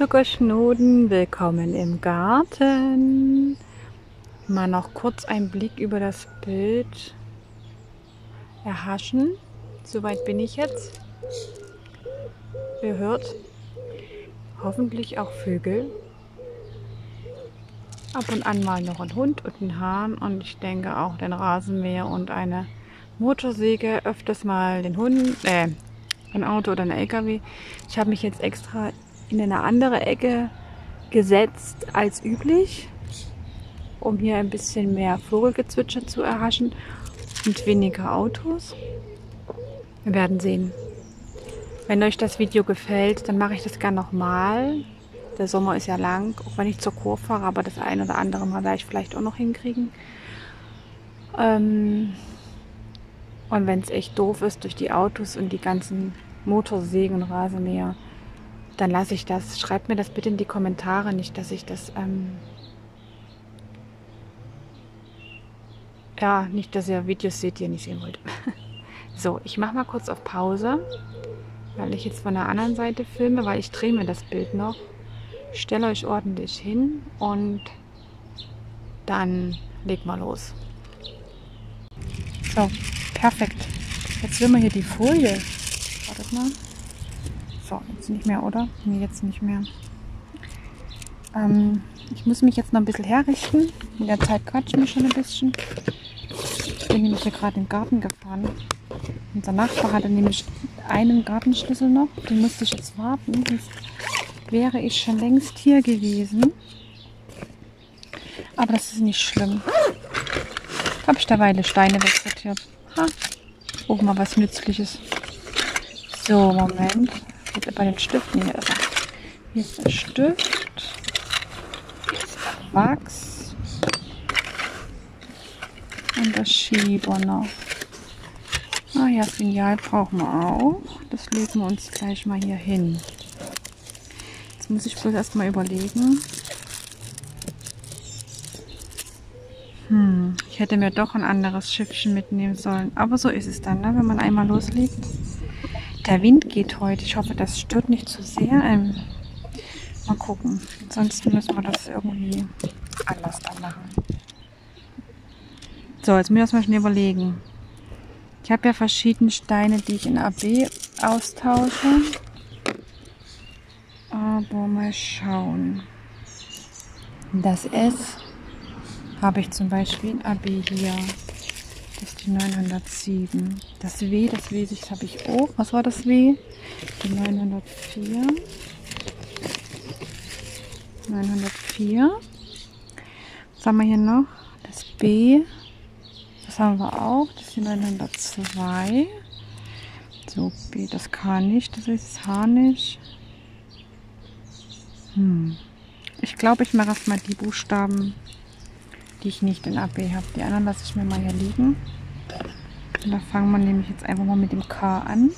Zuckerschnuden, willkommen im Garten. Mal noch kurz einen Blick über das Bild erhaschen. Soweit bin ich jetzt. Ihr hört hoffentlich auch Vögel. Ab und an mal noch ein Hund und ein Hahn und ich denke auch den Rasenmäher und eine Motorsäge, öfters mal den Hund, äh, ein Auto oder ein LKW. Ich habe mich jetzt extra in eine andere Ecke gesetzt als üblich, um hier ein bisschen mehr Vogelgezwitscher zu erhaschen und weniger Autos. Wir werden sehen. Wenn euch das Video gefällt, dann mache ich das gerne nochmal. Der Sommer ist ja lang, auch wenn ich zur Kur fahre, aber das ein oder andere Mal werde ich vielleicht auch noch hinkriegen. Ähm und wenn es echt doof ist durch die Autos und die ganzen Motorsägen und Rasenmäher, dann lasse ich das. Schreibt mir das bitte in die Kommentare, nicht, dass ich das... Ähm ja, nicht, dass ihr Videos seht, die ihr nicht sehen wollt. so, ich mache mal kurz auf Pause weil ich jetzt von der anderen Seite filme, weil ich drehe mir das Bild noch. Stelle euch ordentlich hin und dann legt mal los. So, perfekt. Jetzt will man hier die Folie. Wartet mal. So, jetzt nicht mehr, oder? Nee, jetzt nicht mehr. Ähm, ich muss mich jetzt noch ein bisschen herrichten. In der Zeit quatschen wir schon ein bisschen. Ich bin nämlich hier gerade im Garten gefahren. Unser Nachbar hatte nämlich einen Gartenschlüssel noch. Den musste ich jetzt warten. Sonst wäre ich schon längst hier gewesen. Aber das ist nicht schlimm. Habe ich derweile Steine wegsortiert. Ha. Auch mal was Nützliches. So, Moment. Jetzt bei den Stiften hier ist er. Hier ist der Stift. Wachs. Und der Schieber noch. Ah ja, Signal brauchen wir auch. Das legen wir uns gleich mal hier hin. Jetzt muss ich bloß erstmal überlegen. Hm, ich hätte mir doch ein anderes Schiffchen mitnehmen sollen. Aber so ist es dann, ne? wenn man einmal loslegt. Der Wind geht heute. Ich hoffe, das stört nicht zu sehr. Ähm, mal gucken. Ansonsten müssen wir das irgendwie anders dann machen. So, jetzt müssen wir erstmal schnell überlegen. Ich habe ja verschiedene Steine, die ich in AB austausche. Aber mal schauen. Das S habe ich zum Beispiel in AB hier. Das ist die 907. Das W, das W habe ich auch. Was war das W? Die 904. 904. Was haben wir hier noch? Das B das haben wir auch. Das ist die 902. So, B, das K nicht. Das ist H nicht. Hm. Ich glaube, ich mache erstmal die Buchstaben, die ich nicht in AB habe. Die anderen lasse ich mir mal hier liegen. Und da fangen wir nämlich jetzt einfach mal mit dem K an.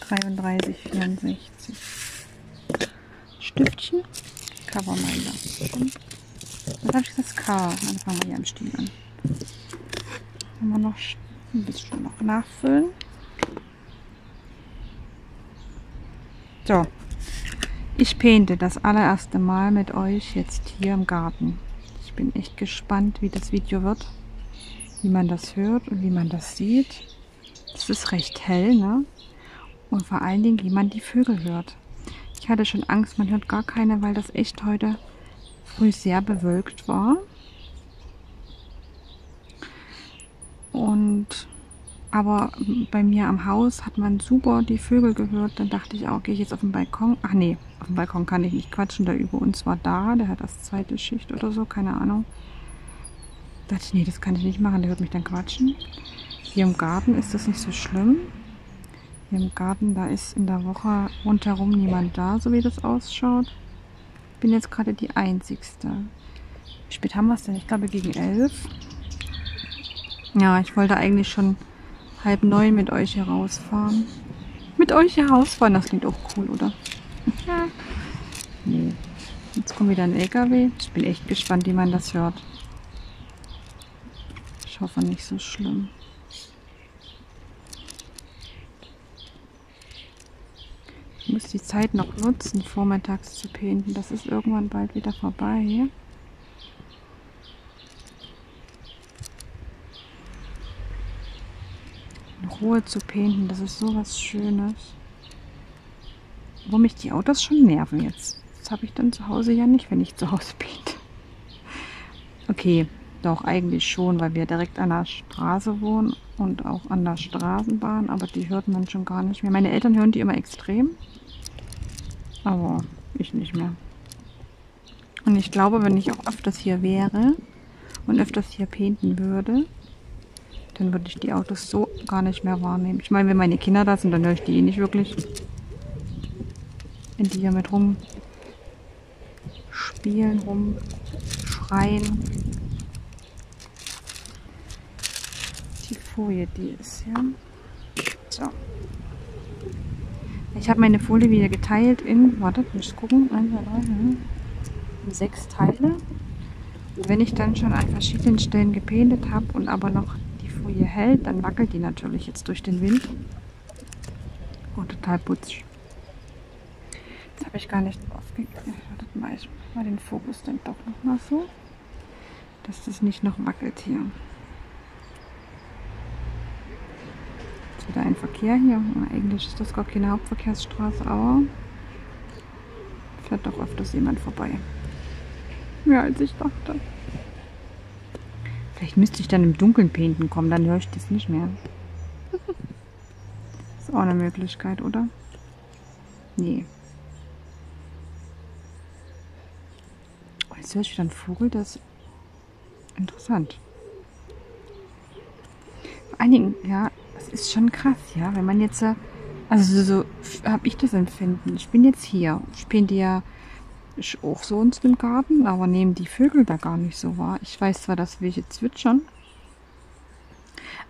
33, 64. Stiftchen. Coverminder. Was habe ich das K? Dann fangen wir hier am Stiel an. Haben wir noch ein bisschen noch nachfüllen. So. Ich painte das allererste Mal mit euch jetzt hier im Garten. Ich bin echt gespannt, wie das Video wird. Wie man das hört und wie man das sieht. Es ist recht hell, ne? Und vor allen Dingen, wie man die Vögel hört. Ich hatte schon Angst, man hört gar keine, weil das echt heute früh sehr bewölkt war. Und aber bei mir am Haus hat man super die Vögel gehört. Dann dachte ich auch, gehe ich jetzt auf den Balkon. Ach nee, auf dem Balkon kann ich nicht quatschen. Der über uns war da. Der hat das zweite Schicht oder so, keine Ahnung. Da dachte ich, nee, das kann ich nicht machen. Der hört mich dann quatschen. Hier im Garten ist das nicht so schlimm. Hier im Garten, da ist in der Woche rundherum niemand da, so wie das ausschaut bin jetzt gerade die Einzigste. Wie spät haben wir es denn? Ich glaube gegen elf. Ja, ich wollte eigentlich schon halb neun mit euch herausfahren. Mit euch herausfahren, das klingt auch cool, oder? Ja. Nee. Jetzt kommt wieder ein LKW. Ich bin echt gespannt, wie man das hört. Ich hoffe nicht so schlimm. muss die Zeit noch nutzen, vormittags zu painten. Das ist irgendwann bald wieder vorbei. In Ruhe zu painten, das ist so was Schönes. Wo mich die Autos schon nerven jetzt. Das habe ich dann zu Hause ja nicht, wenn ich zu Hause painte. Okay, doch eigentlich schon, weil wir direkt an der Straße wohnen und auch an der Straßenbahn, aber die hört man schon gar nicht mehr. Meine Eltern hören die immer extrem, aber ich nicht mehr. Und ich glaube, wenn ich auch öfters hier wäre und öfters hier painten würde, dann würde ich die Autos so gar nicht mehr wahrnehmen. Ich meine, wenn meine Kinder da sind, dann höre ich die eh nicht wirklich. Wenn die hier mit rum spielen, rumschreien. Die Folie, die ist ja. So. Ich habe meine Folie wieder geteilt in, warte, muss gucken, 1, 2, 3, in sechs Teile. Wenn ich dann schon an verschiedenen Stellen gepaintet habe und aber noch Folie hält, dann wackelt die natürlich jetzt durch den Wind. Oh, total putzig. Jetzt habe ich gar nicht aufgegeben. Wartet mal, ich mal den Fokus dann doch noch mal so, dass das nicht noch wackelt hier. Jetzt wieder ein Verkehr hier. Eigentlich ist das gar keine Hauptverkehrsstraße, aber fährt doch öfters jemand vorbei. Mehr als ich dachte. Vielleicht müsste ich dann im Dunkeln painten kommen, dann höre ich das nicht mehr. Ist auch eine Möglichkeit, oder? Nee. Oh, jetzt höre ich wieder einen Vogel, das ist interessant. Vor allen Dingen, ja, es ist schon krass, ja, wenn man jetzt, also so habe ich das Empfinden. Ich bin jetzt hier, ich bin ja auch so uns im Garten, aber nehmen die Vögel da gar nicht so wahr. Ich weiß zwar, dass welche zwitschern,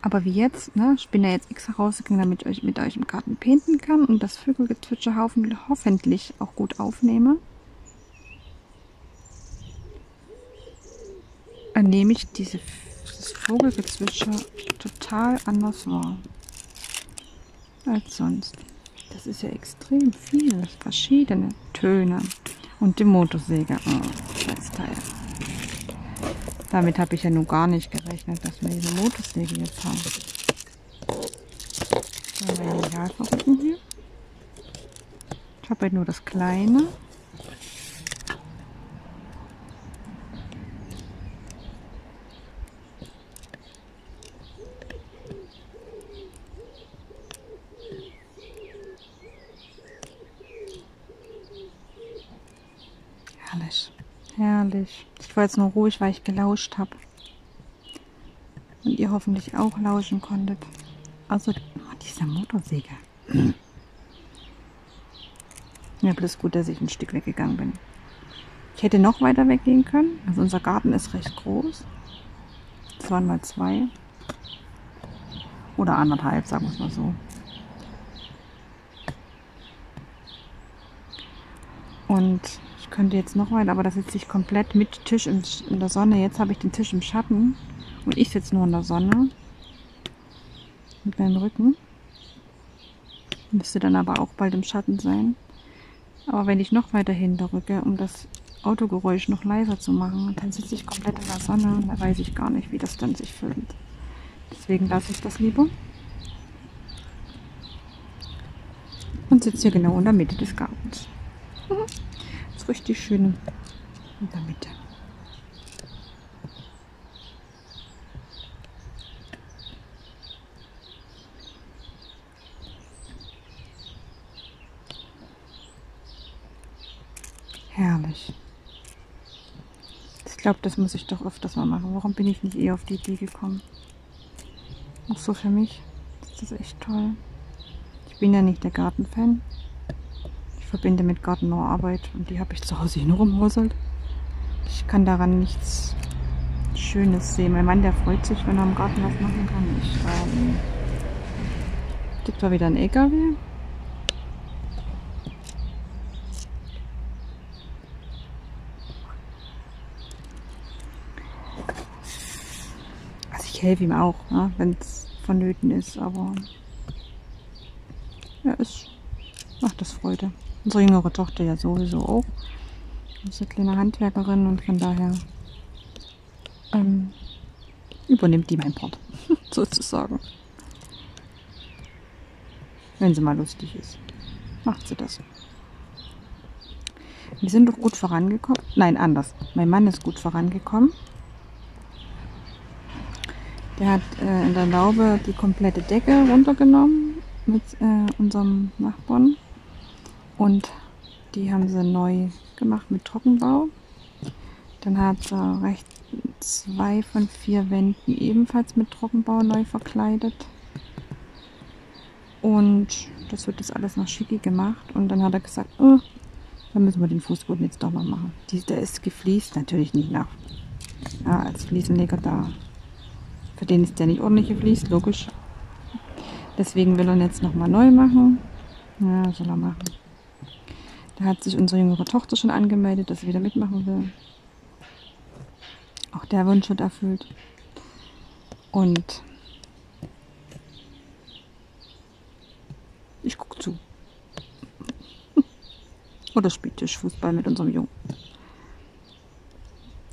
aber wie jetzt, ne, ich bin ja jetzt extra rausgegangen, damit ich euch mit euch im Garten painten kann und das Vögelgezwitscher hoffentlich auch gut aufnehme. Nehme ich diese, dieses Vogelgezwitscher total anders wahr als sonst. Das ist ja extrem viel, verschiedene Töne. Und die Motorsäge. Oh, scheiß. Damit habe ich ja nun gar nicht gerechnet, dass wir diese Motorsäge jetzt haben. Ich habe halt nur das kleine. Herrlich. Ich war jetzt nur ruhig, weil ich gelauscht habe. Und ihr hoffentlich auch lauschen konntet. Also, oh, dieser Motorsäge. Ja, bloß gut, dass ich ein Stück weggegangen bin. Ich hätte noch weiter weggehen können. Also unser Garten ist recht groß. Zwei mal zwei. Oder anderthalb, sagen wir es mal so. Und könnte jetzt noch weiter, aber da sitze ich komplett mit Tisch in, der Sonne. Jetzt habe ich den Tisch im Schatten und ich sitze nur in der Sonne. Mit meinem Rücken. Müsste dann aber auch bald im Schatten sein. Aber wenn ich noch weiter hinter rücke, um das Autogeräusch noch leiser zu machen, dann sitze ich komplett in der Sonne und da weiß ich gar nicht, wie das dann sich fühlt. Deswegen lasse ich das lieber. Und sitze hier genau in der Mitte des Gartens. Ist richtig schön in der Mitte. Herrlich. Ich glaube, das muss ich doch öfters mal machen. Warum bin ich nicht eher auf die Idee gekommen? Auch so für mich. Das ist echt toll. Ich bin ja nicht der Gartenfan verbinde mit Garten nur Arbeit und die habe ich zu Hause nur im Haushalt. Ich kann daran nichts Schönes sehen. Mein Mann, der freut sich, wenn er im Garten was machen kann. Ich, ähm, gibt da wieder ein LKW. Also ich helfe ihm auch, ne, wenn es vonnöten ist, aber er ist macht das Freude. Unsere jüngere Tochter ja sowieso auch. Sie ist eine kleine Handwerkerin und von daher ähm, übernimmt die mein Part, sozusagen. Wenn sie mal lustig ist, macht sie das. Wir sind doch gut vorangekommen. Nein, anders. Mein Mann ist gut vorangekommen. Der hat äh, in der Laube die komplette Decke runtergenommen mit äh, unserem Nachbarn. Und die haben sie neu gemacht mit Trockenbau. Dann hat er recht zwei von vier Wänden ebenfalls mit Trockenbau neu verkleidet. Und das wird jetzt alles noch schicki gemacht. Und dann hat er gesagt, oh, dann müssen wir den Fußboden jetzt doch mal machen. Die, der ist gefliest, natürlich nicht nach. Ja, als Fliesenleger da. Für den ist der nicht ordentlich gefliest, logisch. Deswegen will er ihn jetzt nochmal neu machen. Ja, soll er machen. Da hat sich unsere jüngere Tochter schon angemeldet, dass sie wieder mitmachen will. Auch der Wunsch wird erfüllt. Und ich gucke zu. Oder spielt Tischfußball mit unserem Jungen.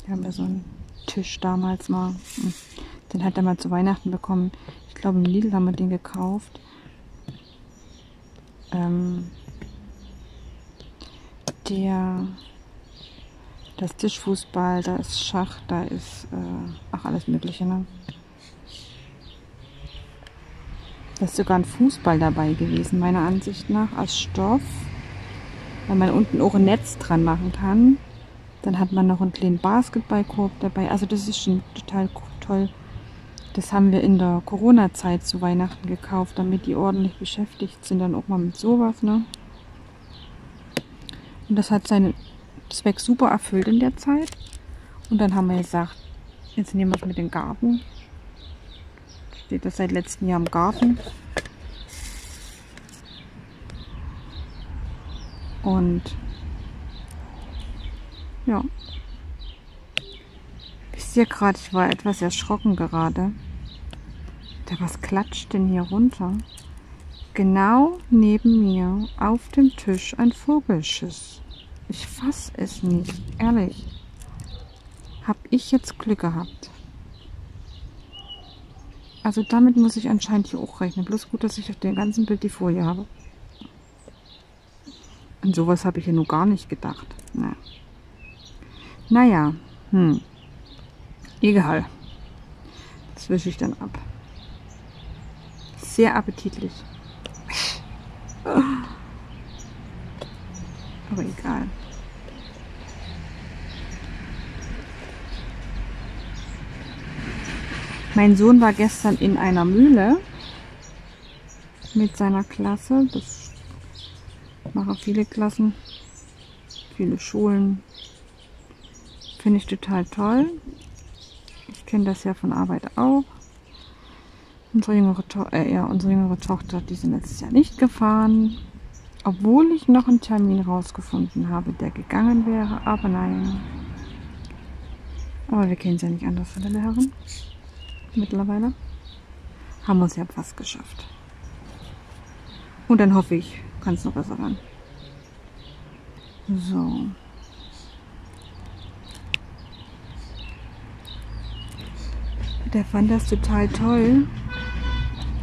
Wir haben ja so einen Tisch damals mal. Den hat er mal zu Weihnachten bekommen. Ich glaube, im Lidl haben wir den gekauft. Ähm, der das Tischfußball, da ist Schach, da ist äh, ach alles Mögliche. Ne? Da ist sogar ein Fußball dabei gewesen, meiner Ansicht nach, als Stoff. Wenn man unten auch ein Netz dran machen kann. Dann hat man noch einen kleinen Basketballkorb dabei. Also das ist schon total toll. Das haben wir in der Corona-Zeit zu Weihnachten gekauft, damit die ordentlich beschäftigt sind, dann auch mal mit sowas, ne? Und das hat seinen Zweck super erfüllt in der Zeit. Und dann haben wir gesagt, jetzt nehmen wir es mit dem Garten. Steht das seit letztem Jahr im Garten. Und ja. Wisst ihr gerade, ich war etwas erschrocken gerade. Da was klatscht denn hier runter? Genau neben mir auf dem Tisch ein Vogelschiss. Ich fass es nicht, ehrlich. Hab ich jetzt Glück gehabt. Also damit muss ich anscheinend hier auch rechnen. Bloß gut, dass ich auf dem ganzen Bild die Folie habe. An sowas habe ich ja nur gar nicht gedacht. Naja, naja hm. Egal. Das wische ich dann ab. Sehr appetitlich. Aber egal. Mein Sohn war gestern in einer Mühle mit seiner Klasse. Das machen viele Klassen, viele Schulen. Finde ich total toll. Ich kenne das ja von Arbeit auch. Unsere jüngere, äh, ja, unsere jüngere Tochter, die sind letztes Jahr nicht gefahren. Obwohl ich noch einen Termin rausgefunden habe, der gegangen wäre, aber nein. Aber wir kennen es ja nicht anders, liebe Herren. Mittlerweile haben wir es ja fast geschafft. Und dann hoffe ich, kann es noch besser werden. So. Der fand das total toll.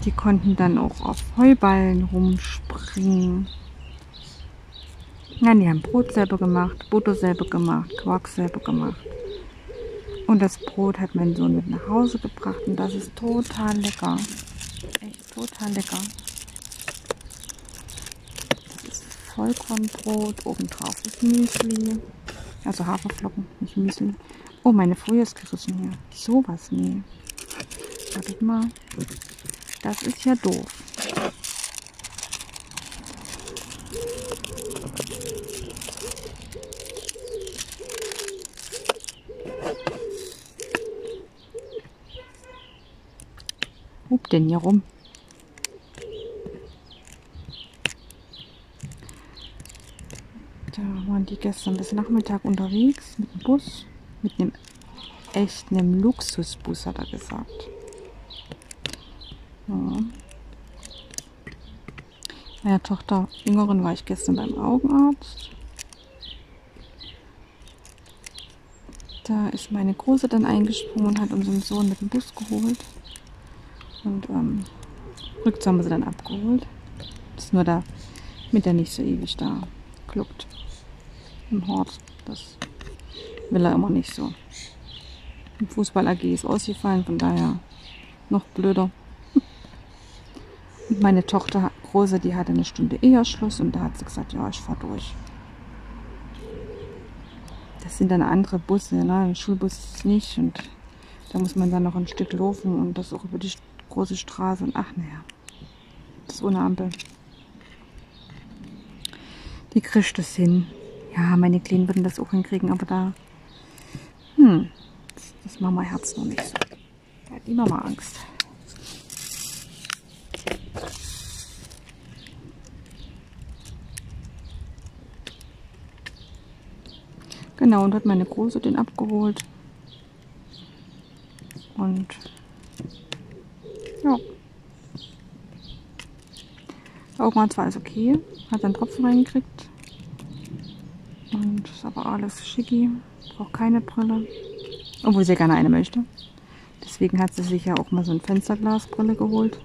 Die konnten dann auch auf Heuballen rumspringen. Nein, die haben Brot selber gemacht, Butter selber gemacht, Quark selber gemacht. Und das Brot hat mein Sohn mit nach Hause gebracht und das ist total lecker. Echt total lecker. Das ist Vollkornbrot, obendrauf ist Müsli. Also Haferflocken, nicht Müsli. Oh, meine Folie ist gerissen hier. Sowas, nee. Warte mal. Das ist ja doof. Denn hier rum? Da waren die gestern bis Nachmittag unterwegs mit dem Bus, mit einem echt einem Luxusbus, hat er gesagt. Ja. Meiner Tochter Jüngeren war ich gestern beim Augenarzt. Da ist meine Große dann eingesprungen und hat unseren Sohn mit dem Bus geholt. Und ähm, rückzu haben wir sie dann abgeholt. Das ist nur da, mit der nicht so ewig da kluckt. Im Hort. Das will er immer nicht so. Die Fußball AG ist ausgefallen, von daher noch blöder. Und meine Tochter, Große, die hatte eine Stunde eher Schluss und da hat sie gesagt, ja, ich fahr durch. Das sind dann andere Busse, ne? ein Schulbus ist nicht und da muss man dann noch ein Stück laufen und das auch über die große Straße und ach naja, das ist ohne Ampel. Die kriegt das hin. Ja, meine Kleinen würden das auch hinkriegen, aber da, hm, das Mama Herz noch nicht so. Da hat die Mama Angst. Genau, und hat meine Große den abgeholt. Und ja. Augenarzt war alles okay. Hat dann Tropfen reingekriegt. Und ist aber alles schicki. Braucht keine Brille. Obwohl sie gerne eine möchte. Deswegen hat sie sich ja auch mal so ein Fensterglasbrille geholt.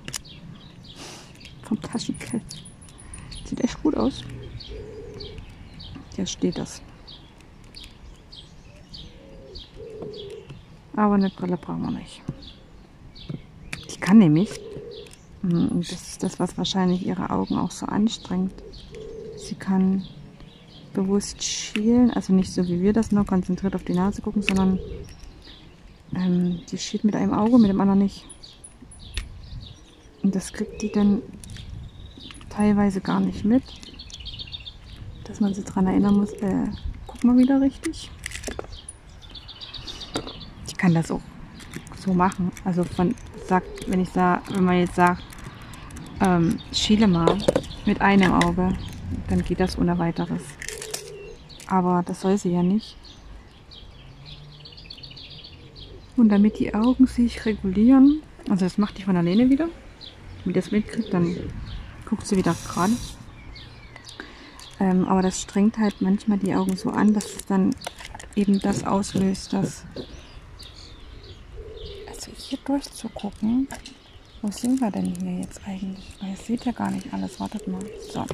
Vom Taschengeld. Sieht echt gut aus. Hier steht das. Aber eine Brille brauchen wir nicht. Kann nämlich, hm, und das ist das, was wahrscheinlich ihre Augen auch so anstrengt, sie kann bewusst schielen, also nicht so wie wir das nur konzentriert auf die Nase gucken, sondern ähm, die schielt mit einem Auge, mit dem anderen nicht. Und das kriegt die dann teilweise gar nicht mit, dass man sich daran erinnern muss, äh, guck mal wieder richtig kann das auch so machen. Also von sagt, wenn ich sage, wenn man jetzt sagt, ähm, schiele mal mit einem Auge, dann geht das ohne weiteres. Aber das soll sie ja nicht. Und damit die Augen sich regulieren, also das macht die von alleine wieder. Wenn das mitkriegt, dann guckt sie wieder gerade. Ähm, aber das strengt halt manchmal die Augen so an, dass es dann eben das auslöst, dass hier durchzugucken. Wo sind wir denn hier jetzt eigentlich? Weil ihr seht ja gar nicht alles. Wartet mal. So.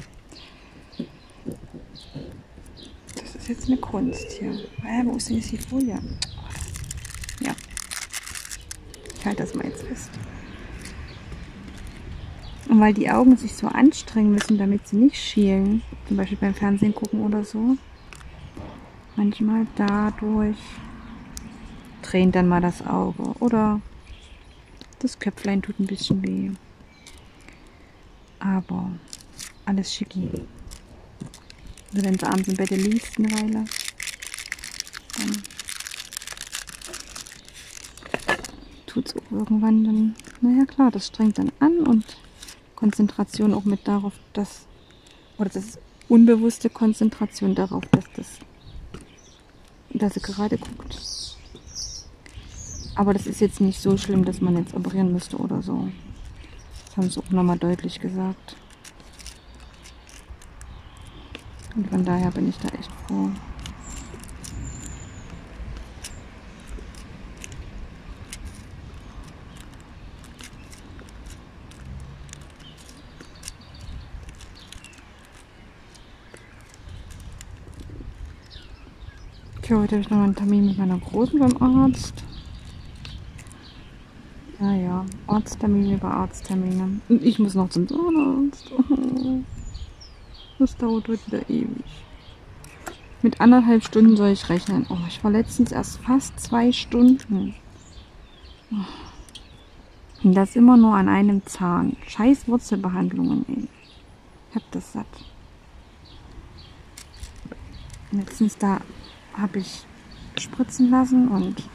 Das ist jetzt eine Kunst hier. Äh, wo ist denn jetzt die Folie? Ja. Ich halte das mal jetzt fest. Und weil die Augen sich so anstrengen müssen, damit sie nicht schielen, zum Beispiel beim Fernsehen gucken oder so, manchmal dadurch tränt dann mal das Auge. Oder das Köpflein tut ein bisschen weh. Aber alles schicki. Also wenn sie abends im Bett liest eine Weile, dann tut es auch irgendwann dann, naja klar, das strengt dann an und Konzentration auch mit darauf, dass, oder das unbewusste Konzentration darauf, dass das, dass sie gerade guckt. Aber das ist jetzt nicht so schlimm, dass man jetzt operieren müsste oder so. Das haben sie auch nochmal deutlich gesagt. Und von daher bin ich da echt froh. Okay, heute habe ich noch einen Termin mit meiner Großen beim Arzt. Naja, Arzttermine über Arzttermine. Und ich muss noch zum Zahnarzt. Das dauert heute wieder ewig. Mit anderthalb Stunden soll ich rechnen. Oh, ich war letztens erst fast zwei Stunden. Und das immer nur an einem Zahn. Scheiß Wurzelbehandlungen, ey. Ich hab das satt. Letztens da habe ich spritzen lassen und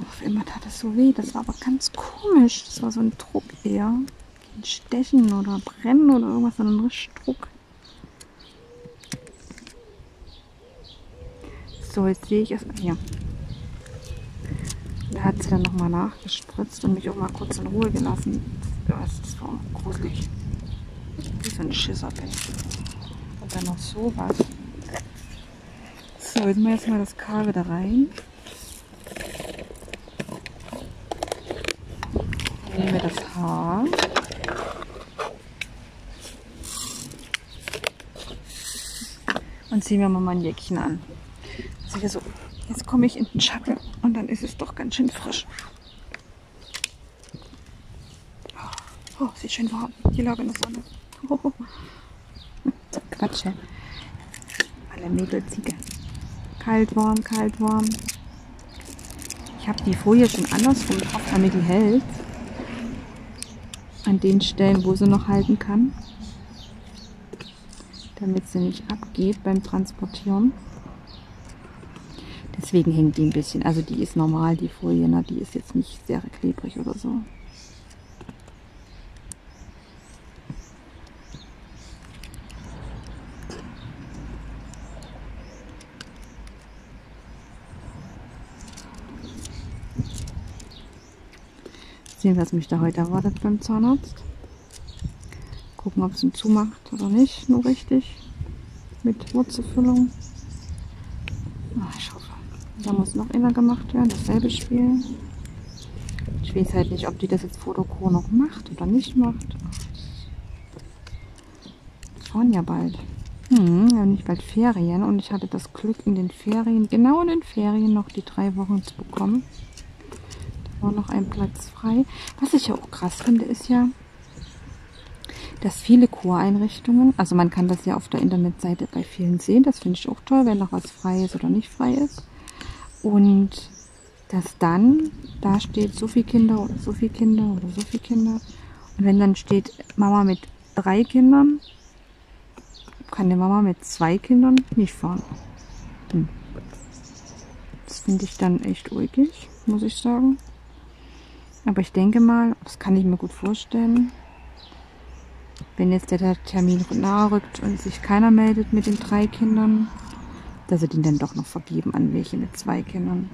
auf immer tat es so weh. Das war aber ganz komisch. Das war so ein Druck eher. Ein Stechen oder Brennen oder irgendwas, sondern ein Druck. So, jetzt sehe ich es. Hier. Da hat sie dann nochmal nachgespritzt und mich auch mal kurz in Ruhe gelassen. Das war gruselig. wie so ein Schisser bin. Und dann noch sowas. So, jetzt mal jetzt mal das K wieder rein. Nehmen wir das Haar. Und ziehen wir mal mein Jäckchen an. Also jetzt komme ich in den Schatten und dann ist es doch ganz schön frisch. Oh, sieht schön warm. Hier lag in der Sonne. Oh. Quatsch. Alle Mädelziege. Kalt, warm, kalt, warm. Ich habe die Folie schon andersrum drauf, damit die hält. An den Stellen, wo sie noch halten kann. Damit sie nicht abgeht beim Transportieren. Deswegen hängt die ein bisschen. Also die ist normal, die Folie. Ne? Die ist jetzt nicht sehr klebrig oder so. Sehen, was mich da heute erwartet beim Zahnarzt. Gucken, ob es ihn zumacht oder nicht. Nur richtig. Mit Wurzelfüllung. Ach, ich hoffe. Da muss noch inner gemacht werden. Dasselbe Spiel. Ich weiß halt nicht, ob die das jetzt Fotokor noch macht oder nicht macht. Schauen ja bald. Hm, ja nicht bald Ferien. Und ich hatte das Glück in den Ferien, genau in den Ferien, noch die drei Wochen zu bekommen war noch ein Platz frei. Was ich ja auch krass finde, ist ja, dass viele Kureinrichtungen, also man kann das ja auf der Internetseite bei vielen sehen, das finde ich auch toll, wenn noch was frei ist oder nicht frei ist. Und dass dann, da steht so viele Kinder oder so viele Kinder oder so viele Kinder. Und wenn dann steht Mama mit drei Kindern, kann die Mama mit zwei Kindern nicht fahren. Hm. Das finde ich dann echt ulkig, muss ich sagen. Aber ich denke mal, das kann ich mir gut vorstellen, wenn jetzt der Termin nahe rückt und sich keiner meldet mit den drei Kindern, dass sie den dann doch noch vergeben an welche mit zwei Kindern.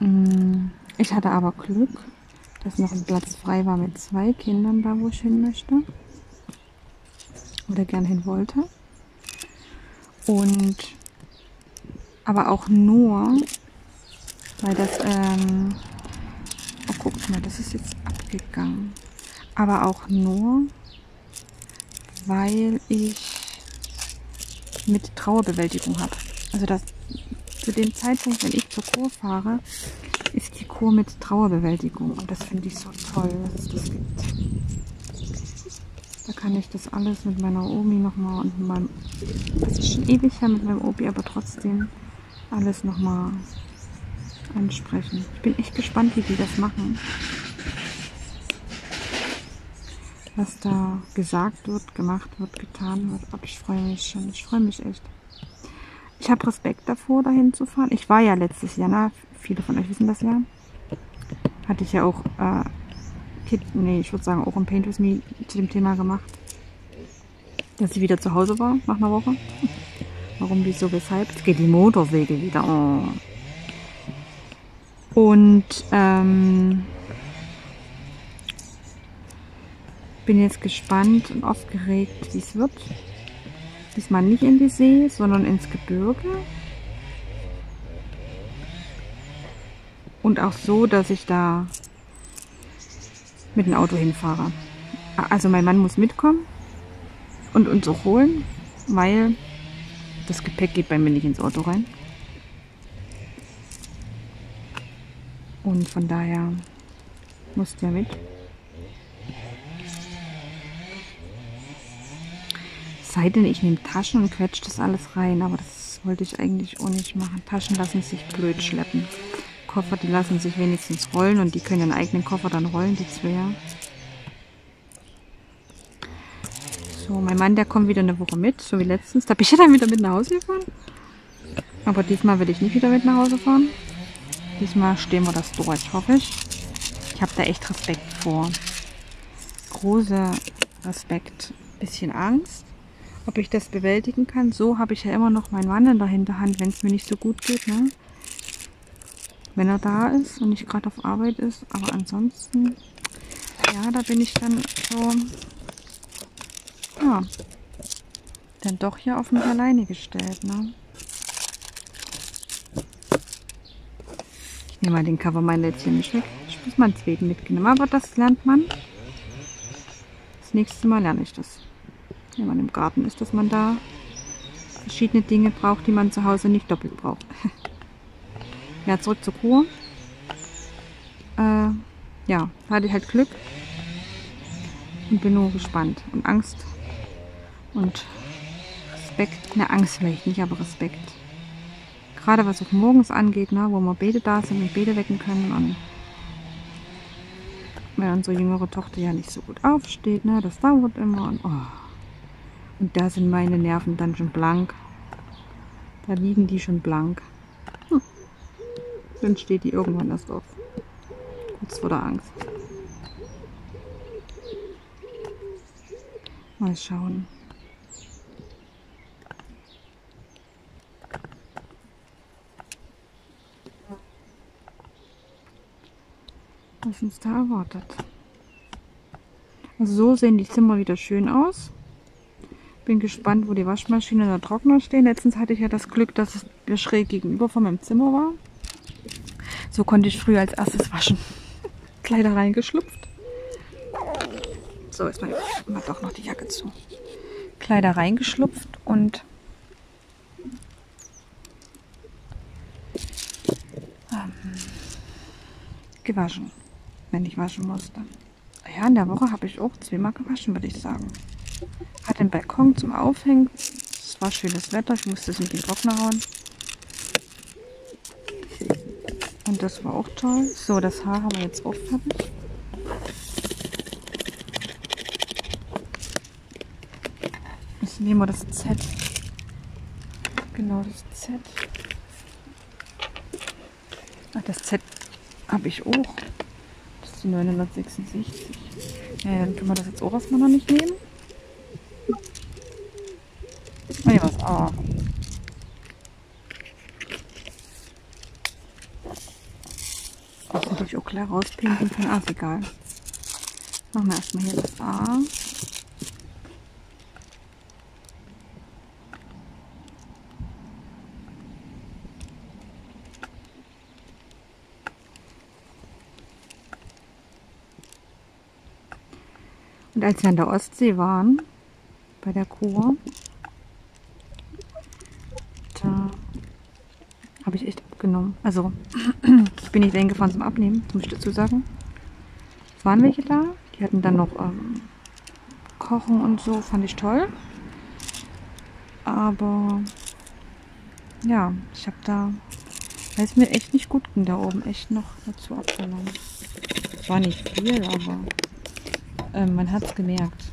Mm, ich hatte aber Glück, dass noch ein Platz frei war mit zwei Kindern da, wo ich hin möchte. Oder gern hin wollte. Und aber auch nur, weil das ähm, Oh, guck mal, das ist jetzt abgegangen. Aber auch nur, weil ich mit Trauerbewältigung habe. Also das zu dem Zeitpunkt, wenn ich zur Kur fahre, ist die Kur mit Trauerbewältigung. Und das finde ich so toll, dass es das gibt. Da kann ich das alles mit meiner Omi nochmal und mit meinem, das ist schon ewig her mit meinem Obi, aber trotzdem alles nochmal ansprechen. Ich bin echt gespannt, wie die das machen. Was da gesagt wird, gemacht wird, getan wird. Aber ich freue mich schon. Ich freue mich echt. Ich habe Respekt davor, dahin zu fahren. Ich war ja letztes Jahr, na, viele von euch wissen das ja. Hatte ich ja auch, äh, nee, ich würde sagen auch ein Paint With Me zu dem Thema gemacht. Dass ich wieder zu Hause war, nach einer Woche. Warum, wieso, weshalb? Jetzt geht die Motorsäge wieder. Oh. Und ähm, bin jetzt gespannt und aufgeregt, wie es wird. Diesmal nicht in die See, sondern ins Gebirge. Und auch so, dass ich da mit dem Auto hinfahre. Also mein Mann muss mitkommen und uns auch holen, weil das Gepäck geht bei mir nicht ins Auto rein. Und von daher muss der mit. Sei denn, ich nehme Taschen und quetsche das alles rein, aber das wollte ich eigentlich auch nicht machen. Taschen lassen sich blöd schleppen. Koffer, die lassen sich wenigstens rollen und die können ihren eigenen Koffer dann rollen, die Zweier. So, mein Mann, der kommt wieder eine Woche mit, so wie letztens. Da bin ich ja dann wieder mit nach Hause gefahren. Aber diesmal will ich nicht wieder mit nach Hause fahren. Diesmal stehen wir das durch, hoffe ich. Ich habe da echt Respekt vor. Großer Respekt. Bisschen Angst, ob ich das bewältigen kann. So habe ich ja immer noch meinen Mann in Hinterhand, wenn es mir nicht so gut geht. Ne? Wenn er da ist und nicht gerade auf Arbeit ist. Aber ansonsten, ja, da bin ich dann so Ja. Dann doch hier auf mich alleine gestellt, ne? Ich nehme mal den Cover mein hier nicht weg. Ich muss mal einen zweiten mitgenommen. Aber das lernt man. Das nächste Mal lerne ich das. Wenn man im Garten ist, dass man da verschiedene Dinge braucht, die man zu Hause nicht doppelt braucht. ja, zurück zur Kur. Äh, ja, hatte ich halt Glück und bin nur gespannt und Angst und Respekt. Ne, Angst vielleicht nicht, aber Respekt. Gerade was auch morgens angeht, ne, wo wir beide da sind und beide wecken können und weil unsere jüngere Tochter ja nicht so gut aufsteht, ne, das dauert immer und oh. Und da sind meine Nerven dann schon blank. Da liegen die schon blank. Hm. Dann steht die irgendwann erst auf. Kurz vor der Angst. Mal schauen. Was uns da erwartet. Also so sehen die Zimmer wieder schön aus. Bin gespannt, wo die Waschmaschine und der Trockner stehen. Letztens hatte ich ja das Glück, dass es schräg gegenüber von meinem Zimmer war. So konnte ich früher als erstes waschen. Kleider reingeschlüpft. So, jetzt mal, mal doch noch die Jacke zu. Kleider reingeschlupft und ähm, gewaschen, wenn ich waschen musste. Ja, in der Woche habe ich auch zweimal gewaschen, würde ich sagen. Hat den Balkon zum Aufhängen. Es war schönes Wetter, ich musste es in den Trockner hauen. Und das war auch toll. So, das Haar haben wir jetzt auch fertig. Jetzt nehmen wir das Z. Genau, das Z. Ach, das Z habe ich auch. Ist die 966. Ja, dann können wir das jetzt auch erstmal noch nicht nehmen. Nee, was A. Das hätte ich auch klar rauspinkeln können. Ah, ist egal. Machen wir erstmal hier das A. als wir an der Ostsee waren, bei der Kur, da habe ich echt abgenommen. Also, ich bin nicht dahin gefahren zum Abnehmen, muss ich dazu sagen. Es waren welche da, die hatten dann noch ähm, Kochen und so, fand ich toll. Aber, ja, ich habe da, weil es mir echt nicht gut ging, da oben echt noch dazu abgenommen. Es war nicht viel, aber ähm, man hat es gemerkt.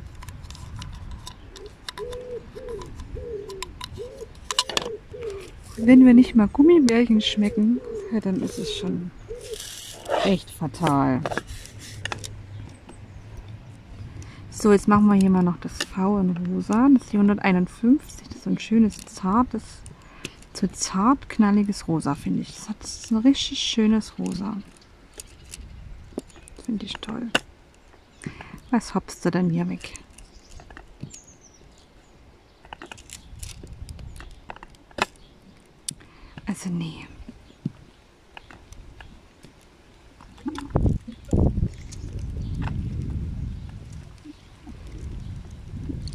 Wenn wir nicht mal Gummibärchen schmecken, ja, dann ist es schon echt fatal. So, jetzt machen wir hier mal noch das V in rosa. Das ist die 151. Das ist so ein schönes, zartes, so zart knalliges Rosa, finde ich. Das hat ein richtig schönes Rosa. Finde ich toll. Was hoppst du denn hier weg? Also nee.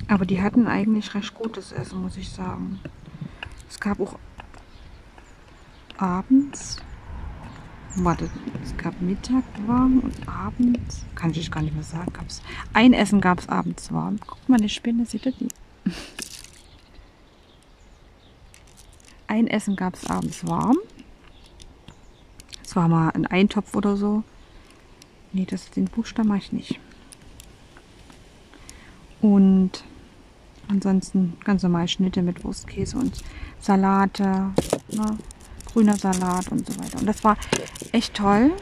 Aber die hatten eigentlich recht gutes Essen, muss ich sagen. Es gab auch abends Warte, es gab Mittag warm und abends, kann ich gar nicht mehr sagen, gab es. Ein Essen gab es abends warm. Guck mal, eine Spinne, sieht ihr die? Ein Essen gab es abends warm. Es war mal ein Eintopf oder so. Nee, das, den Buchstaben mache ich nicht. Und ansonsten ganz normal Schnitte mit Wurstkäse und Salate. Ne? Grüner Salat und so weiter. Und das war echt toll.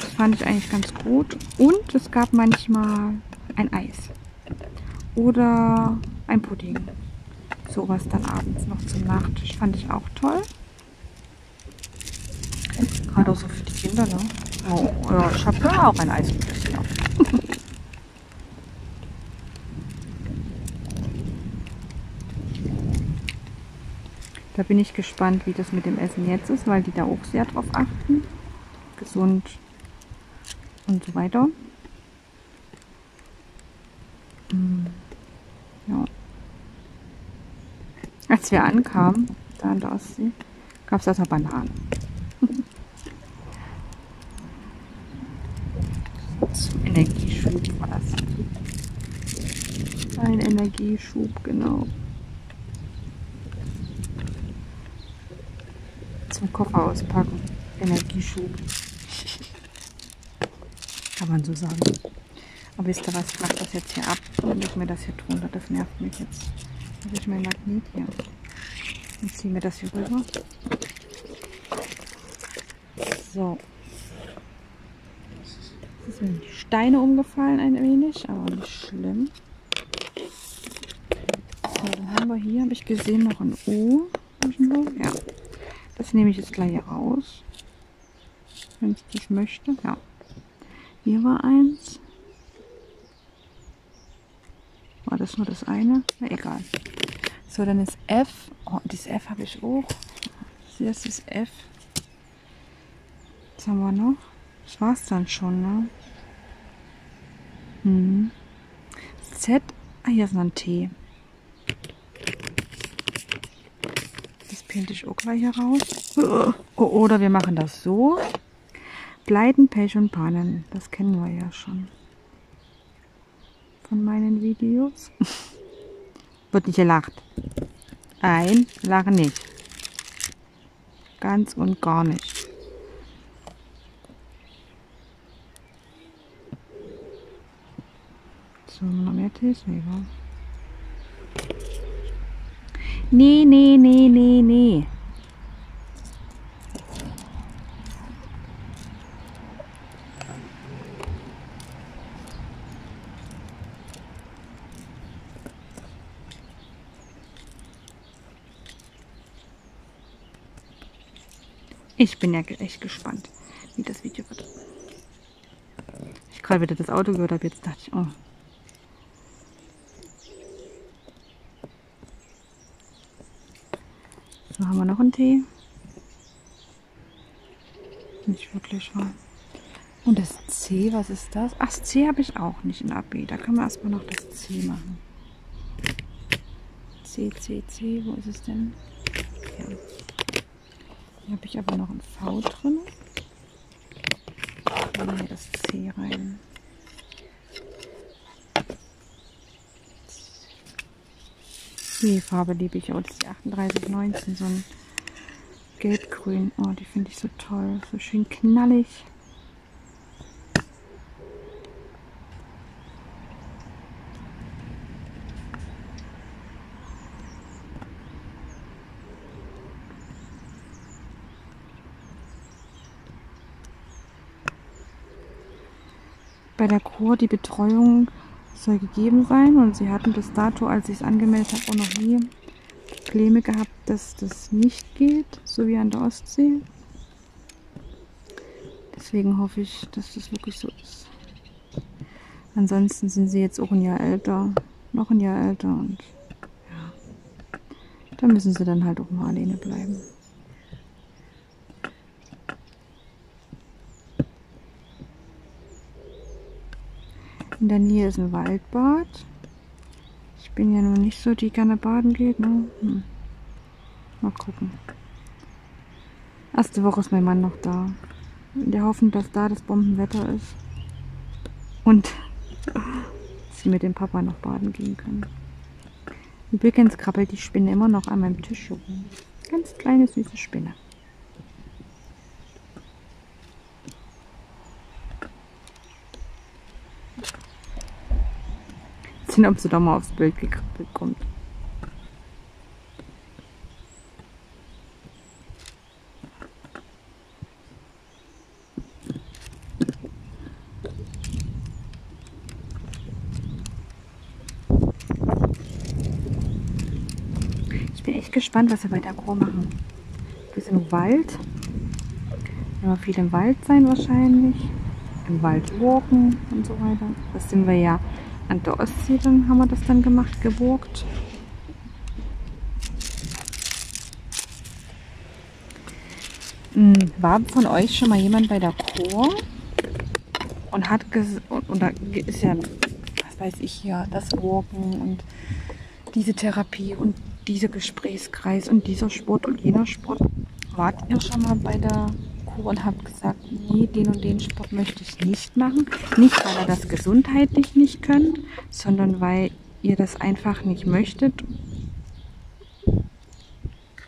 Das fand ich eigentlich ganz gut. Und es gab manchmal ein Eis. Oder ein Pudding. Sowas dann abends noch zum Nachtisch. Fand ich auch toll. Gerade auch so für die Kinder, ne? Oh, ja, ich habe ja auch ein Eis. Da bin ich gespannt, wie das mit dem Essen jetzt ist, weil die da auch sehr drauf achten. Gesund und so weiter. Hm. Ja. Als wir ankamen, da in der Ostsee, gab es erstmal Bananen. Zum Energieschub war das. Ein Energieschub, genau. Zum Koffer auspacken. Energieschub. Kann man so sagen. Aber wisst ihr was, ich mache das jetzt hier ab und leg mir das hier drunter. Das nervt mich jetzt. Habe ich mein Magnet hier. Und ziehe mir das hier rüber. So. Es sind die Steine umgefallen ein wenig, aber nicht schlimm. So, dann haben wir hier, habe ich gesehen, noch ein O. Ja. Das nehme ich jetzt gleich raus. Wenn ich das möchte. Ja. Hier war eins. War das nur das eine? Na egal. So, dann ist F. Oh, dieses F habe ich auch. Das ist F. Was haben wir noch? Das war es dann schon, ne? Hm. Z. Ah, hier ist noch ein T. Das pinte ich auch gleich hier raus. Oh, oder wir machen das so. Pleiten, Pech und Pannen. Das kennen wir ja schon. Von meinen Videos. Wird nicht gelacht. Ein, lache nicht. Ganz und gar nicht. So, noch mehr Tees? Nee, nee, nee, nee, nee. Ich bin ja echt gespannt, wie das Video wird. Ich gerade wieder das Auto gehört habe, jetzt dachte ich, oh. Wir Tee. Nicht wirklich wahr. Und das C, was ist das? Ach, das C habe ich auch nicht in AB. Da können wir erstmal noch das C machen. C, C, C, wo ist es denn? Ja. Hier habe ich aber noch ein V drin. Und hier das C rein. Die Farbe liebe ich auch. Das ist die 3819, so ein gelbgrün. Oh, die finde ich so toll. So schön knallig. bei der Kur die Betreuung soll gegeben sein und sie hatten bis dato, als ich es angemeldet habe, auch noch nie Probleme gehabt, dass das nicht geht, so wie an der Ostsee. Deswegen hoffe ich, dass das wirklich so ist. Ansonsten sind sie jetzt auch ein Jahr älter, noch ein Jahr älter und ja, da müssen sie dann halt auch mal alleine bleiben. In der Nähe ist ein Waldbad. Ich bin ja noch nicht so, die gerne baden geht. Ne? Hm. Mal gucken. Erste Woche ist mein Mann noch da. Der Hoffnung, dass da das Bombenwetter ist. Und sie mit dem Papa noch baden gehen können. Übrigens krabbelt die Spinne immer noch an meinem Tisch rum. Ganz kleine süße Spinne. sehen, ob sie da mal aufs Bild gekrabbelt kommt. Ich bin echt gespannt, was wir bei der Chor machen. Wir sind im Wald. Wir viel im Wald sein wahrscheinlich. Im Wald walken und so weiter. Das sind wir ja an der Ostsee, dann haben wir das dann gemacht, geburgt. Hm, war von euch schon mal jemand bei der Chor und hat und, und da ist ja, was weiß ich hier, das Walken und diese Therapie und dieser Gesprächskreis und dieser Sport und jener Sport. Wart ihr schon mal bei der Kur und habt gesagt, nee, den und den Sport möchte ich nicht machen? Nicht, weil ihr das gesundheitlich nicht könnt, sondern weil ihr das einfach nicht möchtet.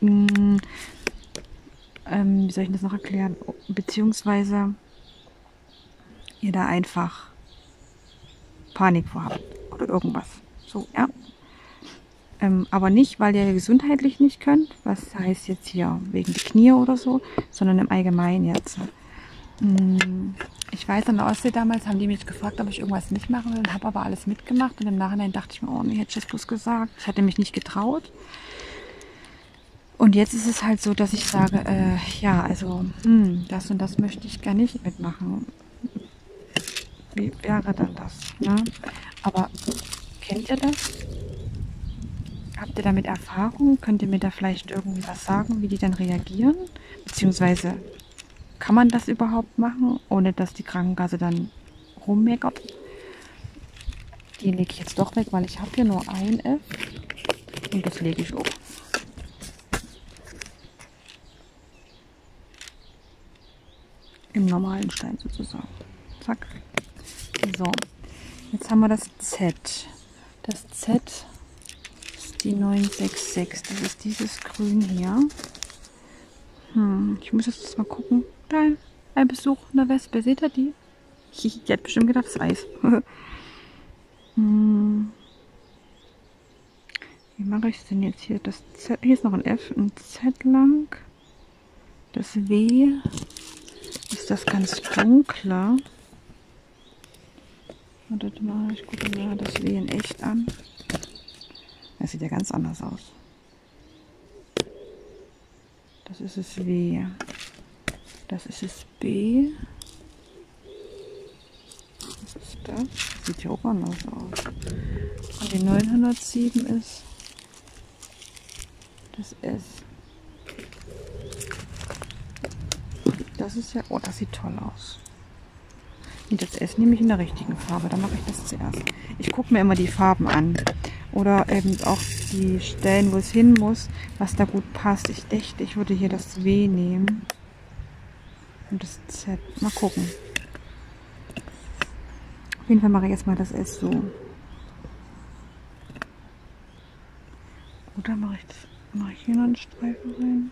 Hm, ähm, wie soll ich das noch erklären? Beziehungsweise ihr da einfach Panik vor habt oder irgendwas. So, ja. Ähm, aber nicht, weil ihr gesundheitlich nicht könnt, was heißt jetzt hier wegen Knie oder so, sondern im Allgemeinen jetzt. Hm, ich weiß, an der Ostsee damals haben die mich gefragt, ob ich irgendwas nicht machen will habe aber alles mitgemacht. Und im Nachhinein dachte ich mir, oh nee, hätte ich das bloß gesagt. Ich hatte mich nicht getraut. Und jetzt ist es halt so, dass ich sage, äh, ja, also hm, das und das möchte ich gar nicht mitmachen. Wie wäre dann das? Ne? Aber kennt ihr das? Habt ihr damit Erfahrung? Könnt ihr mir da vielleicht irgendwie was sagen, wie die dann reagieren? Beziehungsweise kann man das überhaupt machen, ohne dass die Krankenkasse dann rummeckert? Die lege ich jetzt doch weg, weil ich habe hier nur ein F. Und das lege ich auch. Im normalen Stein sozusagen. Zack. So. Jetzt haben wir das Z. Das Z die 966. Das ist dieses Grün hier. Hm, ich muss jetzt mal gucken. Da, ein Besuch einer Wespe. Seht ihr die? Die hat bestimmt gedacht, das ist Eis. hm. Wie mache ich es denn jetzt hier? Das Z, hier ist noch ein F, ein Z lang. Das W ist das ganz dunkler. Wartet mal, ich gucke mir das W in echt an. Das sieht ja ganz anders aus. Das ist es W. Das ist es B. Was ist das? das sieht ja auch anders aus. Und die 907 ist das S. Das ist ja... Oh, das sieht toll aus. Und das S nehme ich in der richtigen Farbe. Dann mache ich das zuerst. Ich gucke mir immer die Farben an oder eben auch die Stellen, wo es hin muss, was da gut passt. Ich dachte, ich würde hier das W nehmen und das Z. Mal gucken. Auf jeden Fall mache ich jetzt mal das S so. Oder mache ich das, mache ich hier noch einen Streifen rein?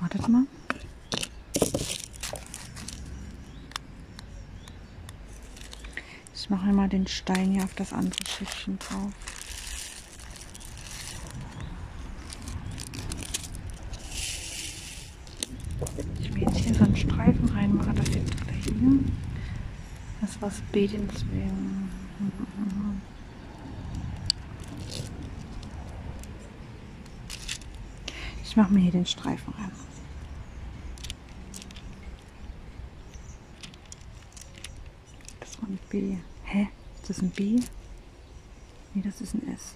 Wartet mal. Ich mache mal den Stein hier auf das andere Schiffchen drauf. Ich will jetzt hier so einen Streifen reinmachen, das jetzt hier. Das was Bedens wäre. Ich mache mir hier den Streifen rein. Das war mit B. Hä? Ist das ein B? Nee, das ist ein S.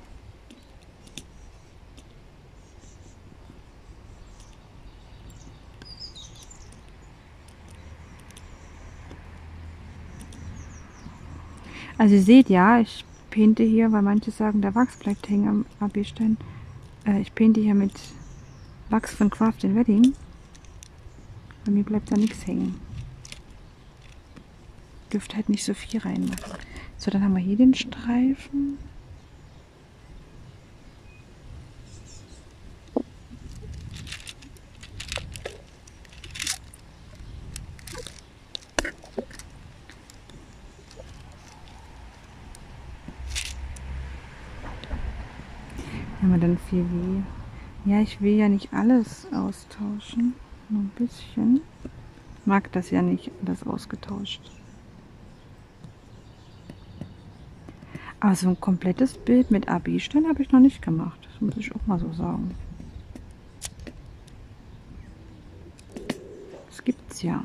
Also ihr seht ja, ich painte hier, weil manche sagen, der Wachs bleibt hängen am AB-Stein. Äh, ich painte hier mit Wachs von Craft Wedding. Bei mir bleibt da nichts hängen dürfte halt nicht so viel reinmachen. So, dann haben wir hier den Streifen. Haben wir dann viel wie. Ja, ich will ja nicht alles austauschen. Nur ein bisschen. Mag das ja nicht alles ausgetauscht. Also ein komplettes Bild mit AB-Stern habe ich noch nicht gemacht. Das muss ich auch mal so sagen. Das gibt es ja.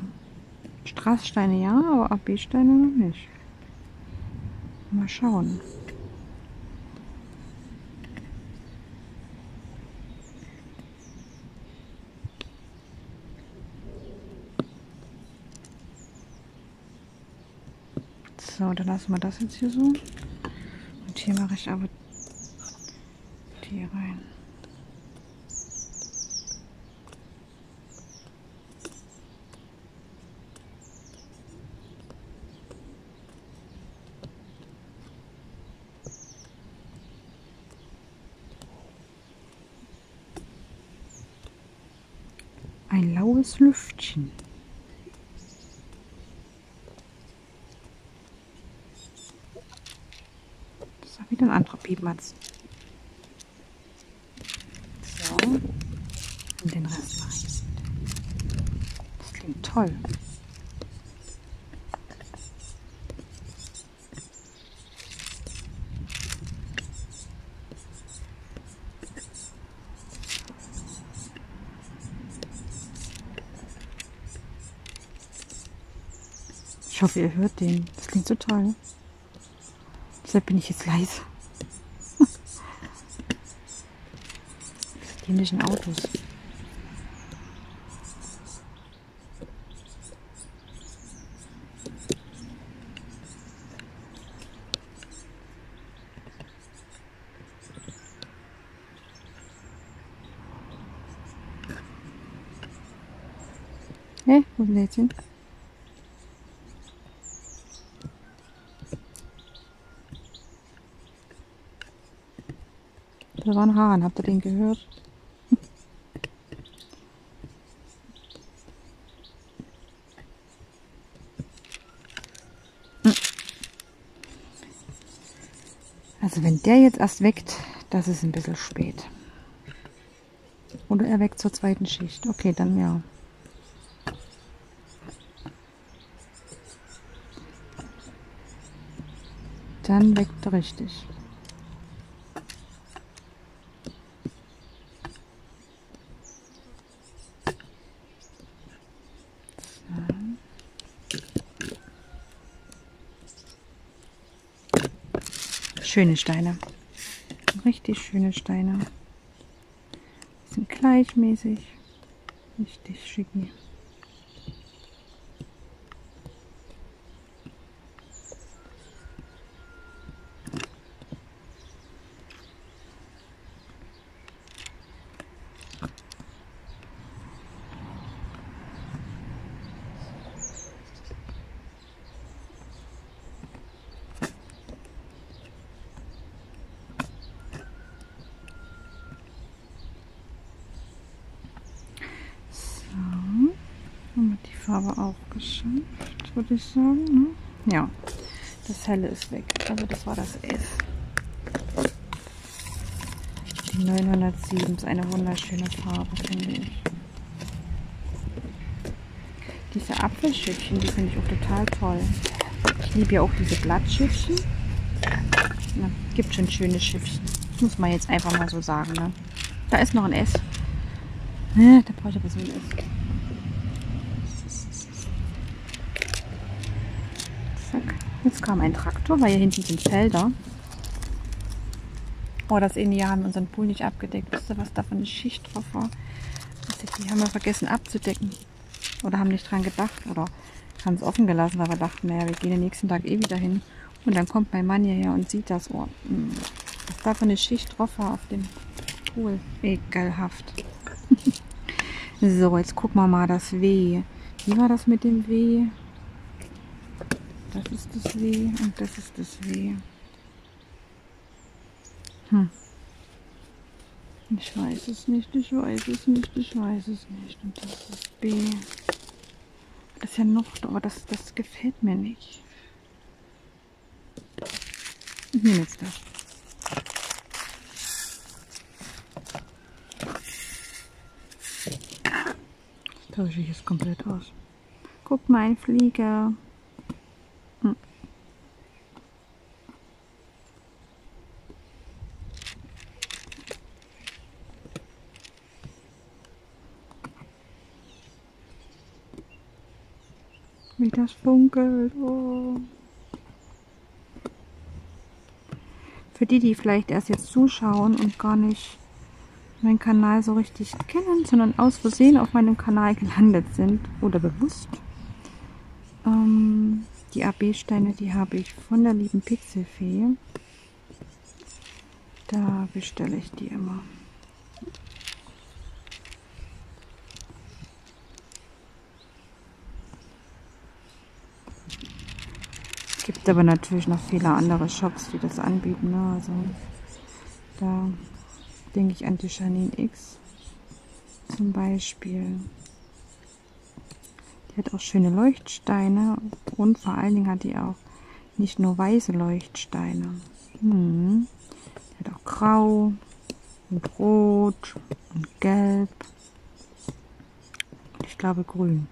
Straßsteine ja, aber AB-Steine noch nicht. Mal schauen. So, dann lassen wir das jetzt hier so. Hier mache ich aber die rein. Ein laues Lüftchen. Das ist auch anderer Piepmatz. So. Und den Rest mache ich. Das klingt toll. Ich hoffe, ihr hört den. Das klingt so toll. Deshalb bin ich jetzt leise. Die indischen Autos. Hey, wo sind die jetzt hin? Da war ein Hahn, habt ihr den gehört? Wenn der jetzt erst weckt, das ist ein bisschen spät. Oder er weckt zur zweiten Schicht. Okay, dann ja. Dann weckt er richtig. Schöne Steine. Richtig schöne Steine. Sind gleichmäßig. Richtig schicki. Farbe auch geschafft, würde ich sagen. Ne? Ja, das helle ist weg. Also das war das S. Die 907 ist eine wunderschöne Farbe, finde ich. Diese Apfelschiffchen, die finde ich auch total toll. Ich liebe ja auch diese Blattschiffchen. Ja, gibt schon schöne Schiffchen. Muss man jetzt einfach mal so sagen. Ne? Da ist noch ein S. Da brauche ich aber so ein S. Jetzt kam ein Traktor, weil hier hinten sind Felder. Oh, das in hier haben unseren Pool nicht abgedeckt. Wisst ihr, was da für eine Schicht drauf war? Die haben wir vergessen abzudecken. Oder haben nicht dran gedacht. Oder haben es offen gelassen, weil wir dachten, naja, wir gehen den nächsten Tag eh wieder hin. Und dann kommt mein Mann hierher und sieht das. Oh, hm, was da für eine Schicht drauf war auf dem Pool. Ekelhaft. so, jetzt gucken wir mal das W. Wie war das mit dem W? Das W und das ist das W. Hm. Ich weiß es nicht, ich weiß es nicht, ich weiß es nicht. Und das ist B. Das ist ja noch, aber das, das gefällt mir nicht. Ich nehme jetzt das. Das tausche ich jetzt komplett aus. Guck mal, ein Flieger. Wie das funkelt. Oh. Für die, die vielleicht erst jetzt zuschauen und gar nicht meinen Kanal so richtig kennen, sondern aus Versehen auf meinem Kanal gelandet sind oder bewusst. Ähm, Die AB-Steine, die habe ich von der lieben Pixelfee. Da bestelle ich die immer. Es gibt aber natürlich noch viele andere Shops, die das anbieten. Ne? Also da denke ich an die Janine X zum Beispiel. Die hat auch schöne Leuchtsteine und vor allen Dingen hat die auch nicht nur weiße Leuchtsteine. Hm. Die hat auch grau und rot und gelb. Ich glaube grün.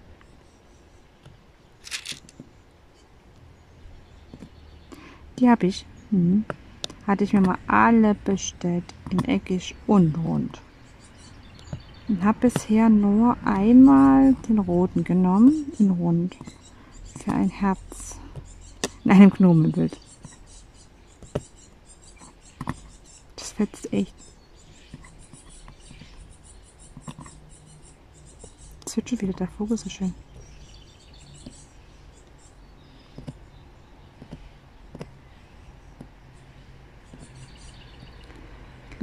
Die habe ich. Hm. Hatte ich mir mal alle bestellt. In eckig und rund. Und habe bisher nur einmal den roten genommen, in rund, für ein Herz in einem Gnomenbild. Das fetzt echt. Jetzt wird schon wieder der Vogel so schön.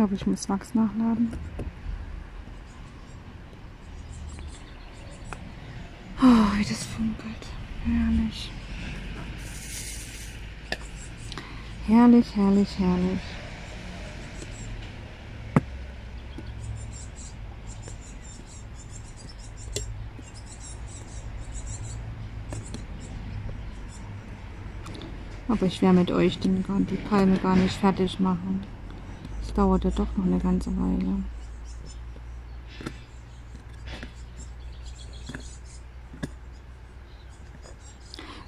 Glaube, ich muss Wachs nachladen. Oh, wie das funkelt. Herrlich. Herrlich, herrlich, herrlich. Aber ich werde mit euch den, die Palme gar nicht fertig machen. Dauert ja doch noch eine ganze Weile.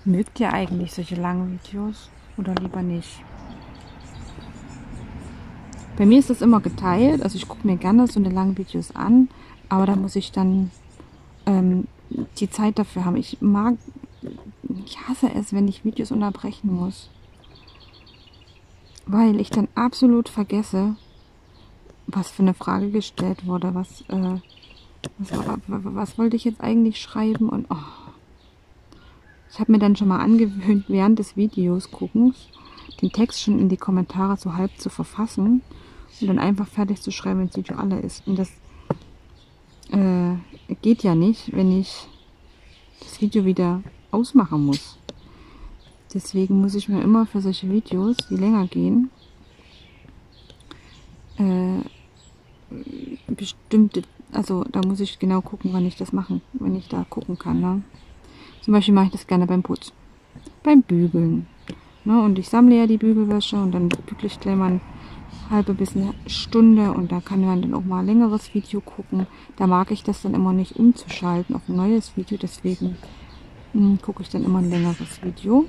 Mögt ihr eigentlich solche langen Videos oder lieber nicht? Bei mir ist das immer geteilt, also ich gucke mir gerne so eine langen Videos an, aber da muss ich dann ähm, die Zeit dafür haben. Ich mag, ich hasse es, wenn ich Videos unterbrechen muss, weil ich dann absolut vergesse, was für eine Frage gestellt wurde, was, äh, was, was wollte ich jetzt eigentlich schreiben und oh, ich habe mir dann schon mal angewöhnt, während des Videos guckens, den Text schon in die Kommentare so halb zu verfassen und dann einfach fertig zu schreiben, wenn das Video alle ist. Und das äh, geht ja nicht, wenn ich das Video wieder ausmachen muss. Deswegen muss ich mir immer für solche Videos, die länger gehen, äh, bestimmte, also da muss ich genau gucken, wann ich das machen, wenn ich da gucken kann. Ne? Zum Beispiel mache ich das gerne beim Putzen, beim Bügeln. Ne? Und ich sammle ja die Bügelwäsche und dann bügle ich gleich mal eine halbe bis eine Stunde und da kann man dann auch mal ein längeres Video gucken. Da mag ich das dann immer nicht umzuschalten auf ein neues Video, deswegen hm, gucke ich dann immer ein längeres Video.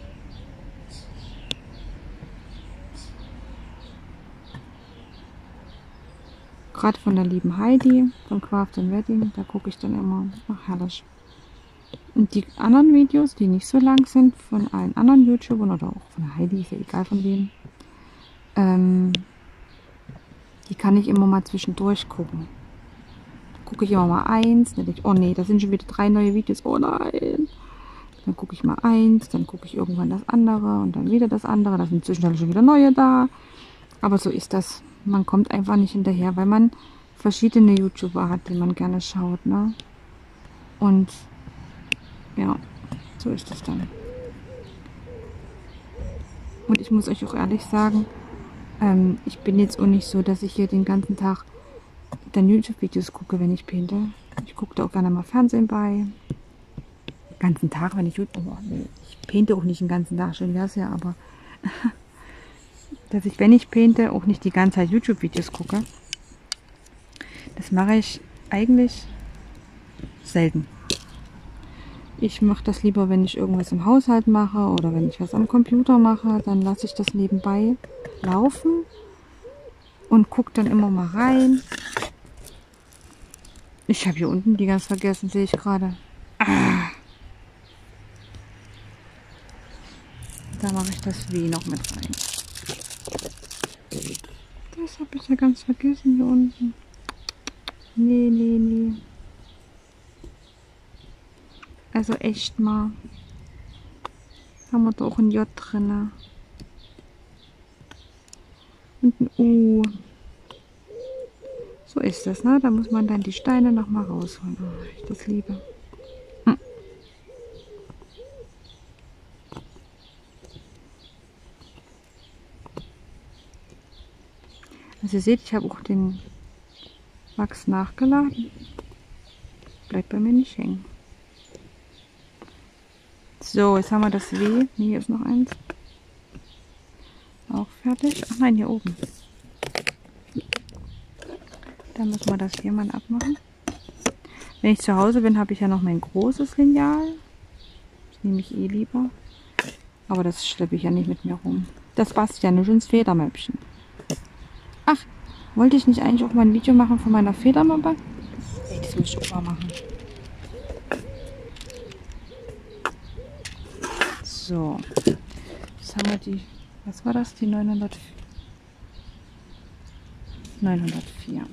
Gerade von der lieben Heidi von Craft and Wedding, da gucke ich dann immer. Ach, herrlich. Und die anderen Videos, die nicht so lang sind, von allen anderen YouTubern oder auch von Heidi, ist ja egal von wem, ähm, die kann ich immer mal zwischendurch gucken. Gucke ich immer mal eins, dann denke ich, oh nee, da sind schon wieder drei neue Videos, oh nein. Dann gucke ich mal eins, dann gucke ich irgendwann das andere und dann wieder das andere. Da sind zwischendurch schon wieder neue da. Aber so ist das. Man kommt einfach nicht hinterher, weil man verschiedene YouTuber hat, die man gerne schaut. Ne? Und ja, so ist es dann. Und ich muss euch auch ehrlich sagen, ähm, ich bin jetzt auch nicht so, dass ich hier den ganzen Tag dann YouTube-Videos gucke, wenn ich painte. Ich gucke da auch gerne mal Fernsehen bei. Den ganzen Tag, wenn ich YouTube... Oh, ich painte auch nicht den ganzen Tag, schön wäre es ja, aber... dass ich, wenn ich painte, auch nicht die ganze Zeit YouTube-Videos gucke. Das mache ich eigentlich selten. Ich mache das lieber, wenn ich irgendwas im Haushalt mache oder wenn ich was am Computer mache, dann lasse ich das nebenbei laufen und gucke dann immer mal rein. Ich habe hier unten die ganz vergessen, sehe ich gerade. Ah. Da mache ich das W noch mit rein. Das habe ich ja ganz vergessen hier unten. Nee, nee, nee. Also echt mal. haben wir da auch ein J drin. Und ein U. So ist das, ne? Da muss man dann die Steine nochmal rausholen. Oh, ich das liebe. Also ihr seht, ich habe auch den Wachs nachgeladen. Bleibt bei mir nicht hängen. So, jetzt haben wir das W. Hier ist noch eins. Auch fertig. Ach nein, hier oben. Dann müssen wir das hier mal abmachen. Wenn ich zu Hause bin, habe ich ja noch mein großes Lineal. Das nehme ich eh lieber. Aber das schleppe ich ja nicht mit mir rum. Das passt ja nicht ins Federmäppchen. Wollte ich nicht eigentlich auch mal ein Video machen von meiner Federmappe? Nee, das muss ich auch mal machen. So. Jetzt haben wir die, was war das? Die 900, 904.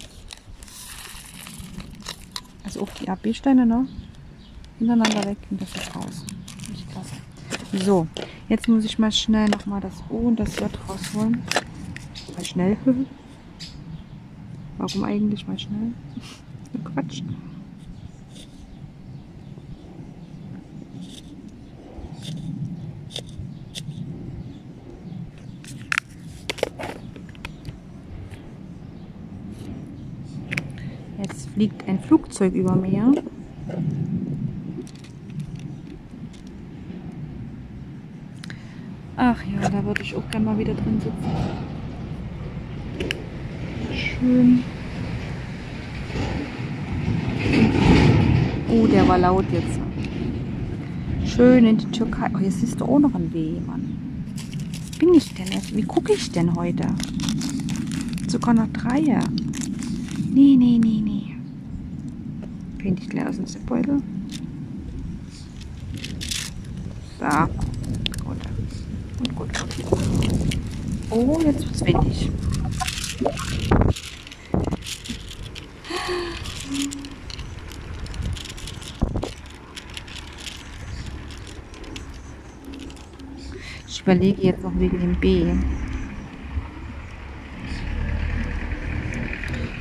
Also auch die AB-Steine, ne? Hintereinander weg und das ist raus. Nicht klasse. So, jetzt muss ich mal schnell nochmal das O und das J rausholen. Mal schnell. Warum eigentlich mal schnell? Quatsch. Jetzt fliegt ein Flugzeug über mir. Ach ja, da würde ich auch gerne mal wieder drin sitzen. Schön. Oh, der war laut jetzt. Schön in die Türkei. Oh, jetzt ist da auch noch ein Weh, Mann. Was bin ich denn jetzt? Wie gucke ich denn heute? Sogar noch drei. Nee, nee, nee, nee. Paint ich gleich aus dem Beutel. So. Gut. Und gut. Oh, jetzt wird's windig. Ich überlege jetzt noch wegen dem B.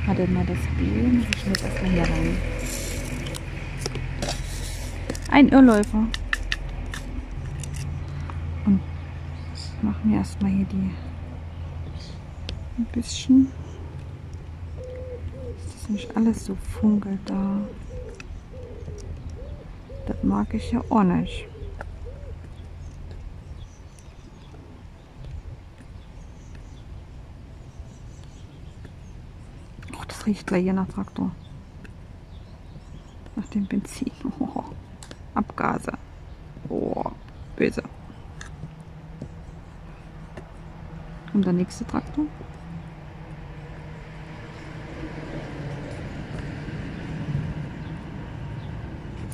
Warte mal das B. Ich muss erstmal hier rein. Ein Irrläufer. Und machen wir erstmal hier die ein bisschen. Das ist nicht alles so funkelt da. Das mag ich ja auch nicht. Oh, das riecht gleich hier nach Traktor. Nach dem Benzin. Oh, Abgase. Oh, böse. Und der nächste Traktor.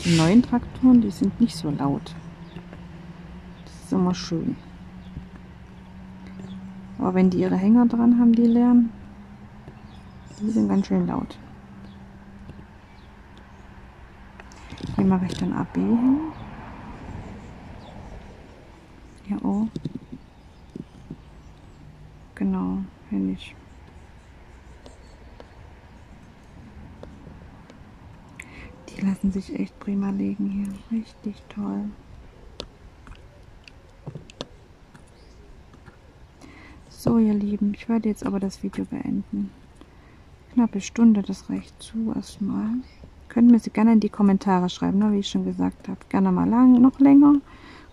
Die neuen Traktoren, die sind nicht so laut. Das ist immer schön. Aber wenn die ihre Hänger dran haben, die leeren, die sind ganz schön laut. Hier mache ich dann AB hin. Hier O. Genau, finde ich. Die lassen sich echt prima legen hier. Richtig toll. So, ihr Lieben, ich werde jetzt aber das Video beenden. Knappe Stunde, das reicht zu erstmal. Könnt mir sie gerne in die Kommentare schreiben, ne, wie ich schon gesagt habe. Gerne mal lang, noch länger.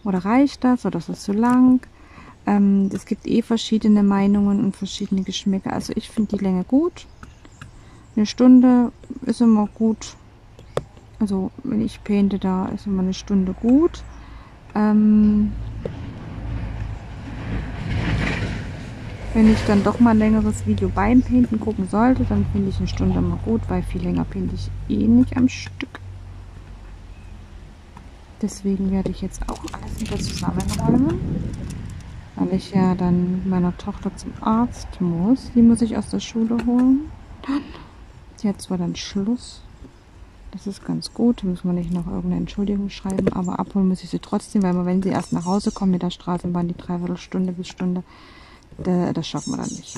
Oder reicht das? Oder ist das zu lang? Ähm, es gibt eh verschiedene Meinungen und verschiedene Geschmäcker. Also ich finde die Länge gut. Eine Stunde ist immer gut. Also wenn ich painte, da ist immer eine Stunde gut. Ähm, wenn ich dann doch mal ein längeres Video beim Painten gucken sollte, dann finde ich eine Stunde immer gut, weil viel länger painte ich eh nicht am Stück. Deswegen werde ich jetzt auch alles wieder zusammenräumen, weil ich ja dann meiner Tochter zum Arzt muss. Die muss ich aus der Schule holen. Jetzt war dann Schluss. Das ist ganz gut. Da müssen wir nicht noch irgendeine Entschuldigung schreiben. Aber abholen muss ich sie trotzdem, weil wenn sie erst nach Hause kommen mit der Straßenbahn, die Dreiviertelstunde bis Stunde, das schaffen wir dann nicht.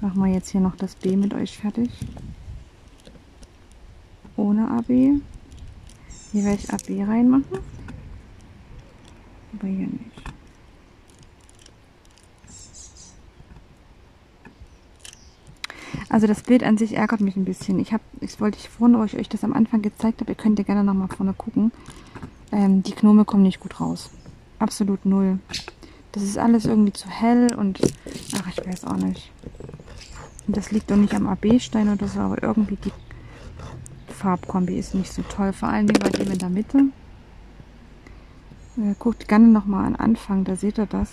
Machen wir jetzt hier noch das B mit euch fertig. Ohne AB. Hier werde ich AB reinmachen. Aber hier nicht. Also das Bild an sich ärgert mich ein bisschen. Ich habe, ich wollte ich vorhin euch, euch das am Anfang gezeigt habe. Ihr könnt ja gerne noch mal vorne gucken. Ähm, die Gnome kommen nicht gut raus. Absolut null. Das ist alles irgendwie zu hell und ach, ich weiß auch nicht. Und das liegt doch nicht am AB-Stein oder so, aber irgendwie die Farbkombi ist nicht so toll. Vor allen Dingen bei dem in der Mitte. Äh, guckt gerne nochmal an Anfang, da seht ihr das.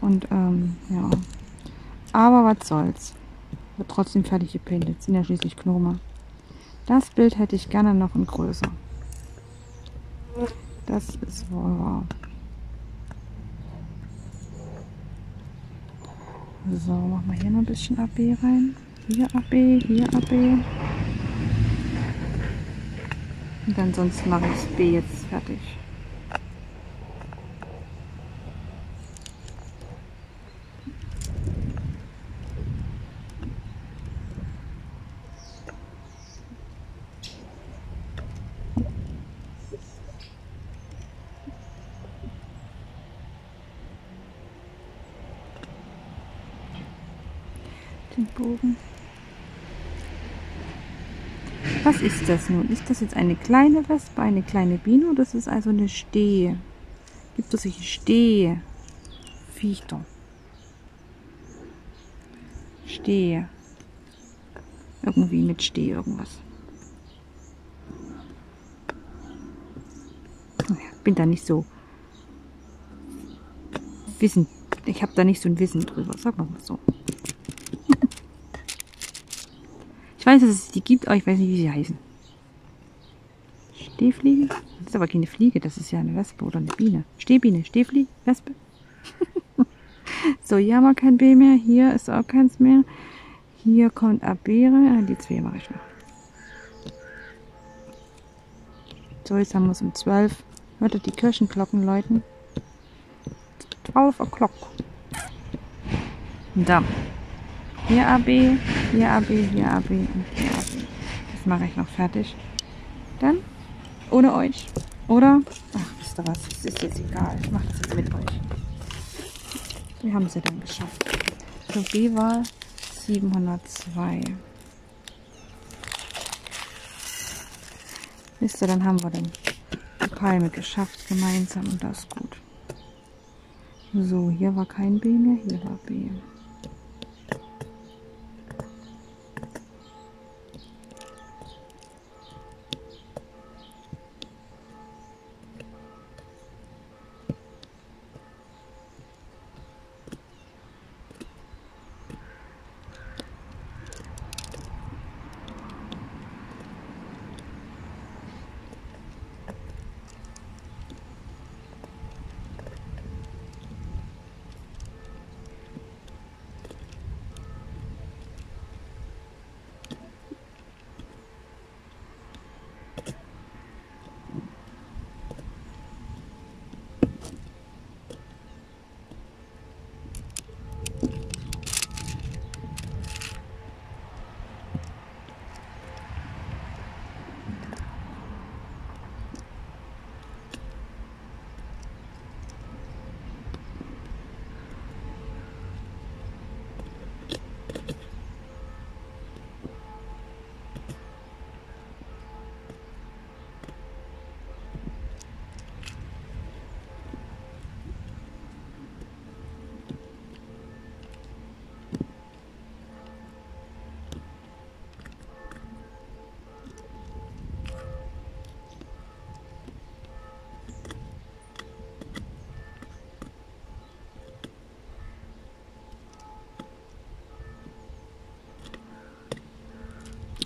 Und ähm, ja. Aber was soll's. Wird trotzdem fertig gepainted. Sind ja schließlich Gnome. Das Bild hätte ich gerne noch in größer. Das ist wohl wahr. So, machen wir hier noch ein bisschen AB rein. Hier AB, hier AB. Und ansonsten mache ich das B jetzt fertig. Den. Was ist das nun? Ist das jetzt eine kleine Wespe, eine kleine Biene? Das ist also eine Steh. Gibt es solche Steh? Viechter. Steh. Irgendwie mit Steh irgendwas. Bin da nicht so wissen. Ich habe da nicht so ein Wissen drüber, sagen wir mal so. Ich weiß, dass es die gibt, aber ich weiß nicht, wie sie heißen. Stehfliege? Das ist aber keine Fliege, das ist ja eine Wespe oder eine Biene. Stehbiene, Stehfliege, Wespe. so, hier haben wir kein B mehr, hier ist auch keins mehr. Hier kommt Abbeere, die zwei mache ich noch. So, jetzt haben wir es um 12. Hört ihr die Kirchenglocken läuten? 12 o'clock. Da. Hier AB, hier AB, hier AB und hier AB. Das mache ich noch fertig. Dann ohne euch. Oder? Ach, wisst ihr was? Es ist jetzt egal. Ich mache das jetzt mit euch. Wir haben sie dann geschafft. So, B war 702. Wisst ihr, dann haben wir den Palme geschafft gemeinsam und das ist gut. So, hier war kein B mehr, hier war B.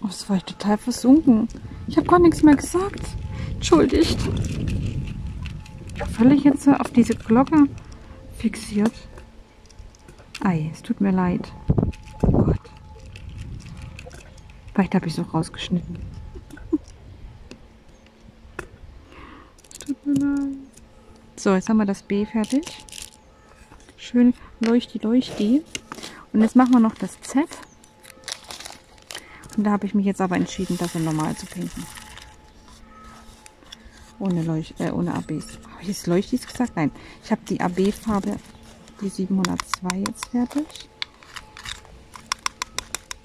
Oh, das war ich total versunken. Ich habe gar nichts mehr gesagt. Entschuldigt. Völlig jetzt auf diese Glocke fixiert. Ei, es tut mir leid. Oh Gott. Vielleicht habe ich es auch rausgeschnitten. Tut mir leid. So, jetzt haben wir das B fertig. Schön leuchti leuchti. Und jetzt machen wir noch das Z. Und da habe ich mich jetzt aber entschieden, das in normal zu pinken. Ohne, Leucht äh, ohne ABs. Habe ich jetzt Leuchtis gesagt? Nein. Ich habe die AB-Farbe, die 702 jetzt fertig.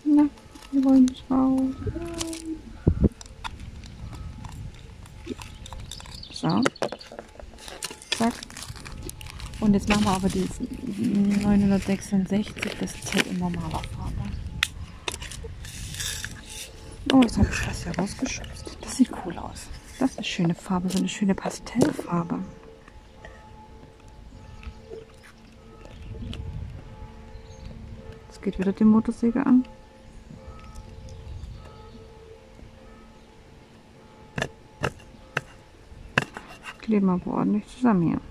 Na, wir wollen nicht raus. So. Zack. Und jetzt machen wir aber die 966, das Z in normaler Farbe. Oh, jetzt habe ich das ja rausgeschubst. Das sieht cool aus. Das ist eine schöne Farbe, so eine schöne Pastellfarbe. Jetzt geht wieder die Motorsäge an. Kleben wir ordentlich zusammen hier.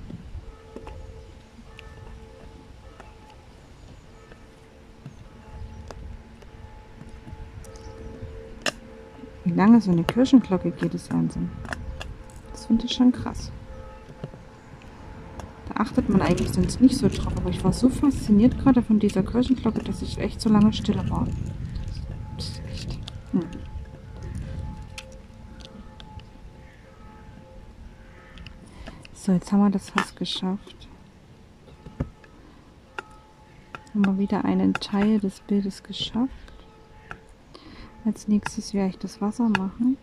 Lange so eine Kirchenglocke geht, ist Wahnsinn. Das finde ich schon krass. Da achtet man eigentlich sonst nicht so drauf, aber ich war so fasziniert gerade von dieser Kirchenglocke, dass ich echt so lange stille war. Das ist echt. Hm. So, jetzt haben wir das fast geschafft. Haben wir wieder einen Teil des Bildes geschafft. Als nächstes werde ich das Wasser machen.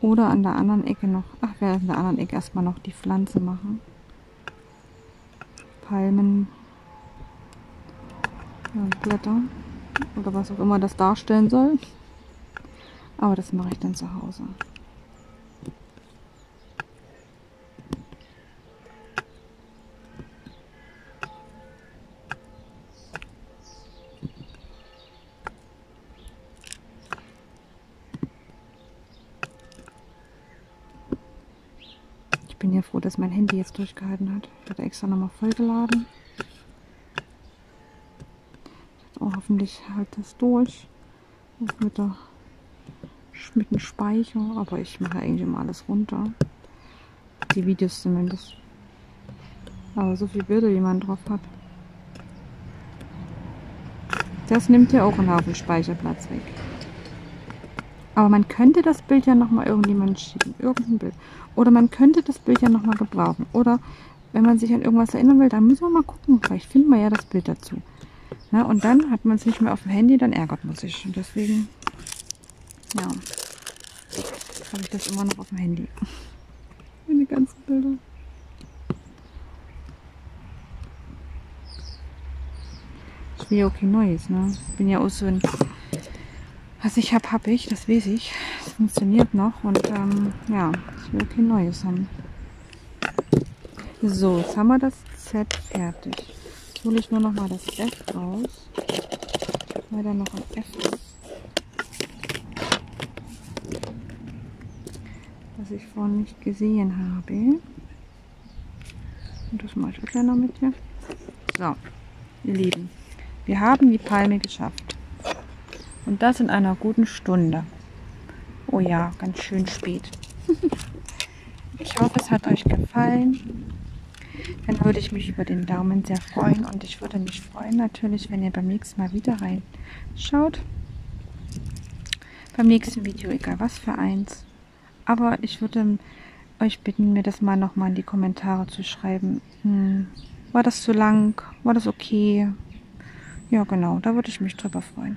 Oder an der anderen Ecke noch, ach, werde an der anderen Ecke erstmal noch die Pflanze machen. Palmen, ja, Blätter oder was auch immer das darstellen soll. Aber das mache ich dann zu Hause. Dass mein Handy jetzt durchgehalten hat. Ich hatte extra nochmal vollgeladen. Oh, hoffentlich halt das durch. Mit, der, mit dem Speicher. Aber ich mache eigentlich immer alles runter. Die Videos zumindest. Aber so viele Bilder, wie man drauf hat. Das nimmt ja auch einen Haufen Speicherplatz weg. Aber man könnte das Bild ja nochmal irgendjemand schicken. Irgendein Bild. Oder man könnte das Bild ja nochmal gebrauchen. Oder wenn man sich an irgendwas erinnern will, dann müssen wir mal gucken. Vielleicht finden wir ja das Bild dazu. Na, und dann hat man es nicht mehr auf dem Handy, dann ärgert man sich. Und deswegen, ja, habe ich das immer noch auf dem Handy. Meine ganzen Bilder. Ich will ja okay Neues, ne? Ich bin ja auch so ein was ich habe, habe ich, das weiß ich. Es funktioniert noch und ähm, ja, ich will kein Neues haben. So, jetzt haben wir das Z fertig. Jetzt hole ich nur noch mal das F raus, weil da noch ein F ist. Was ich vorhin nicht gesehen habe. Und das mache ich gleich noch mit hier. So, ihr Lieben, wir haben die Palme geschafft. Und das in einer guten Stunde. Oh ja, ganz schön spät. ich hoffe, es hat euch gefallen. Dann würde ich mich über den Daumen sehr freuen. Und ich würde mich freuen natürlich, wenn ihr beim nächsten Mal wieder reinschaut. Beim nächsten Video, egal was für eins. Aber ich würde euch bitten, mir das mal nochmal in die Kommentare zu schreiben. Hm, war das zu lang? War das okay? Ja, genau, da würde ich mich drüber freuen.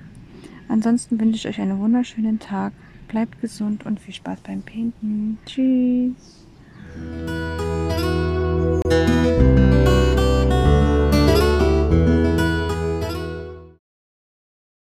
Ansonsten wünsche ich euch einen wunderschönen Tag. Bleibt gesund und viel Spaß beim Painten. Tschüss.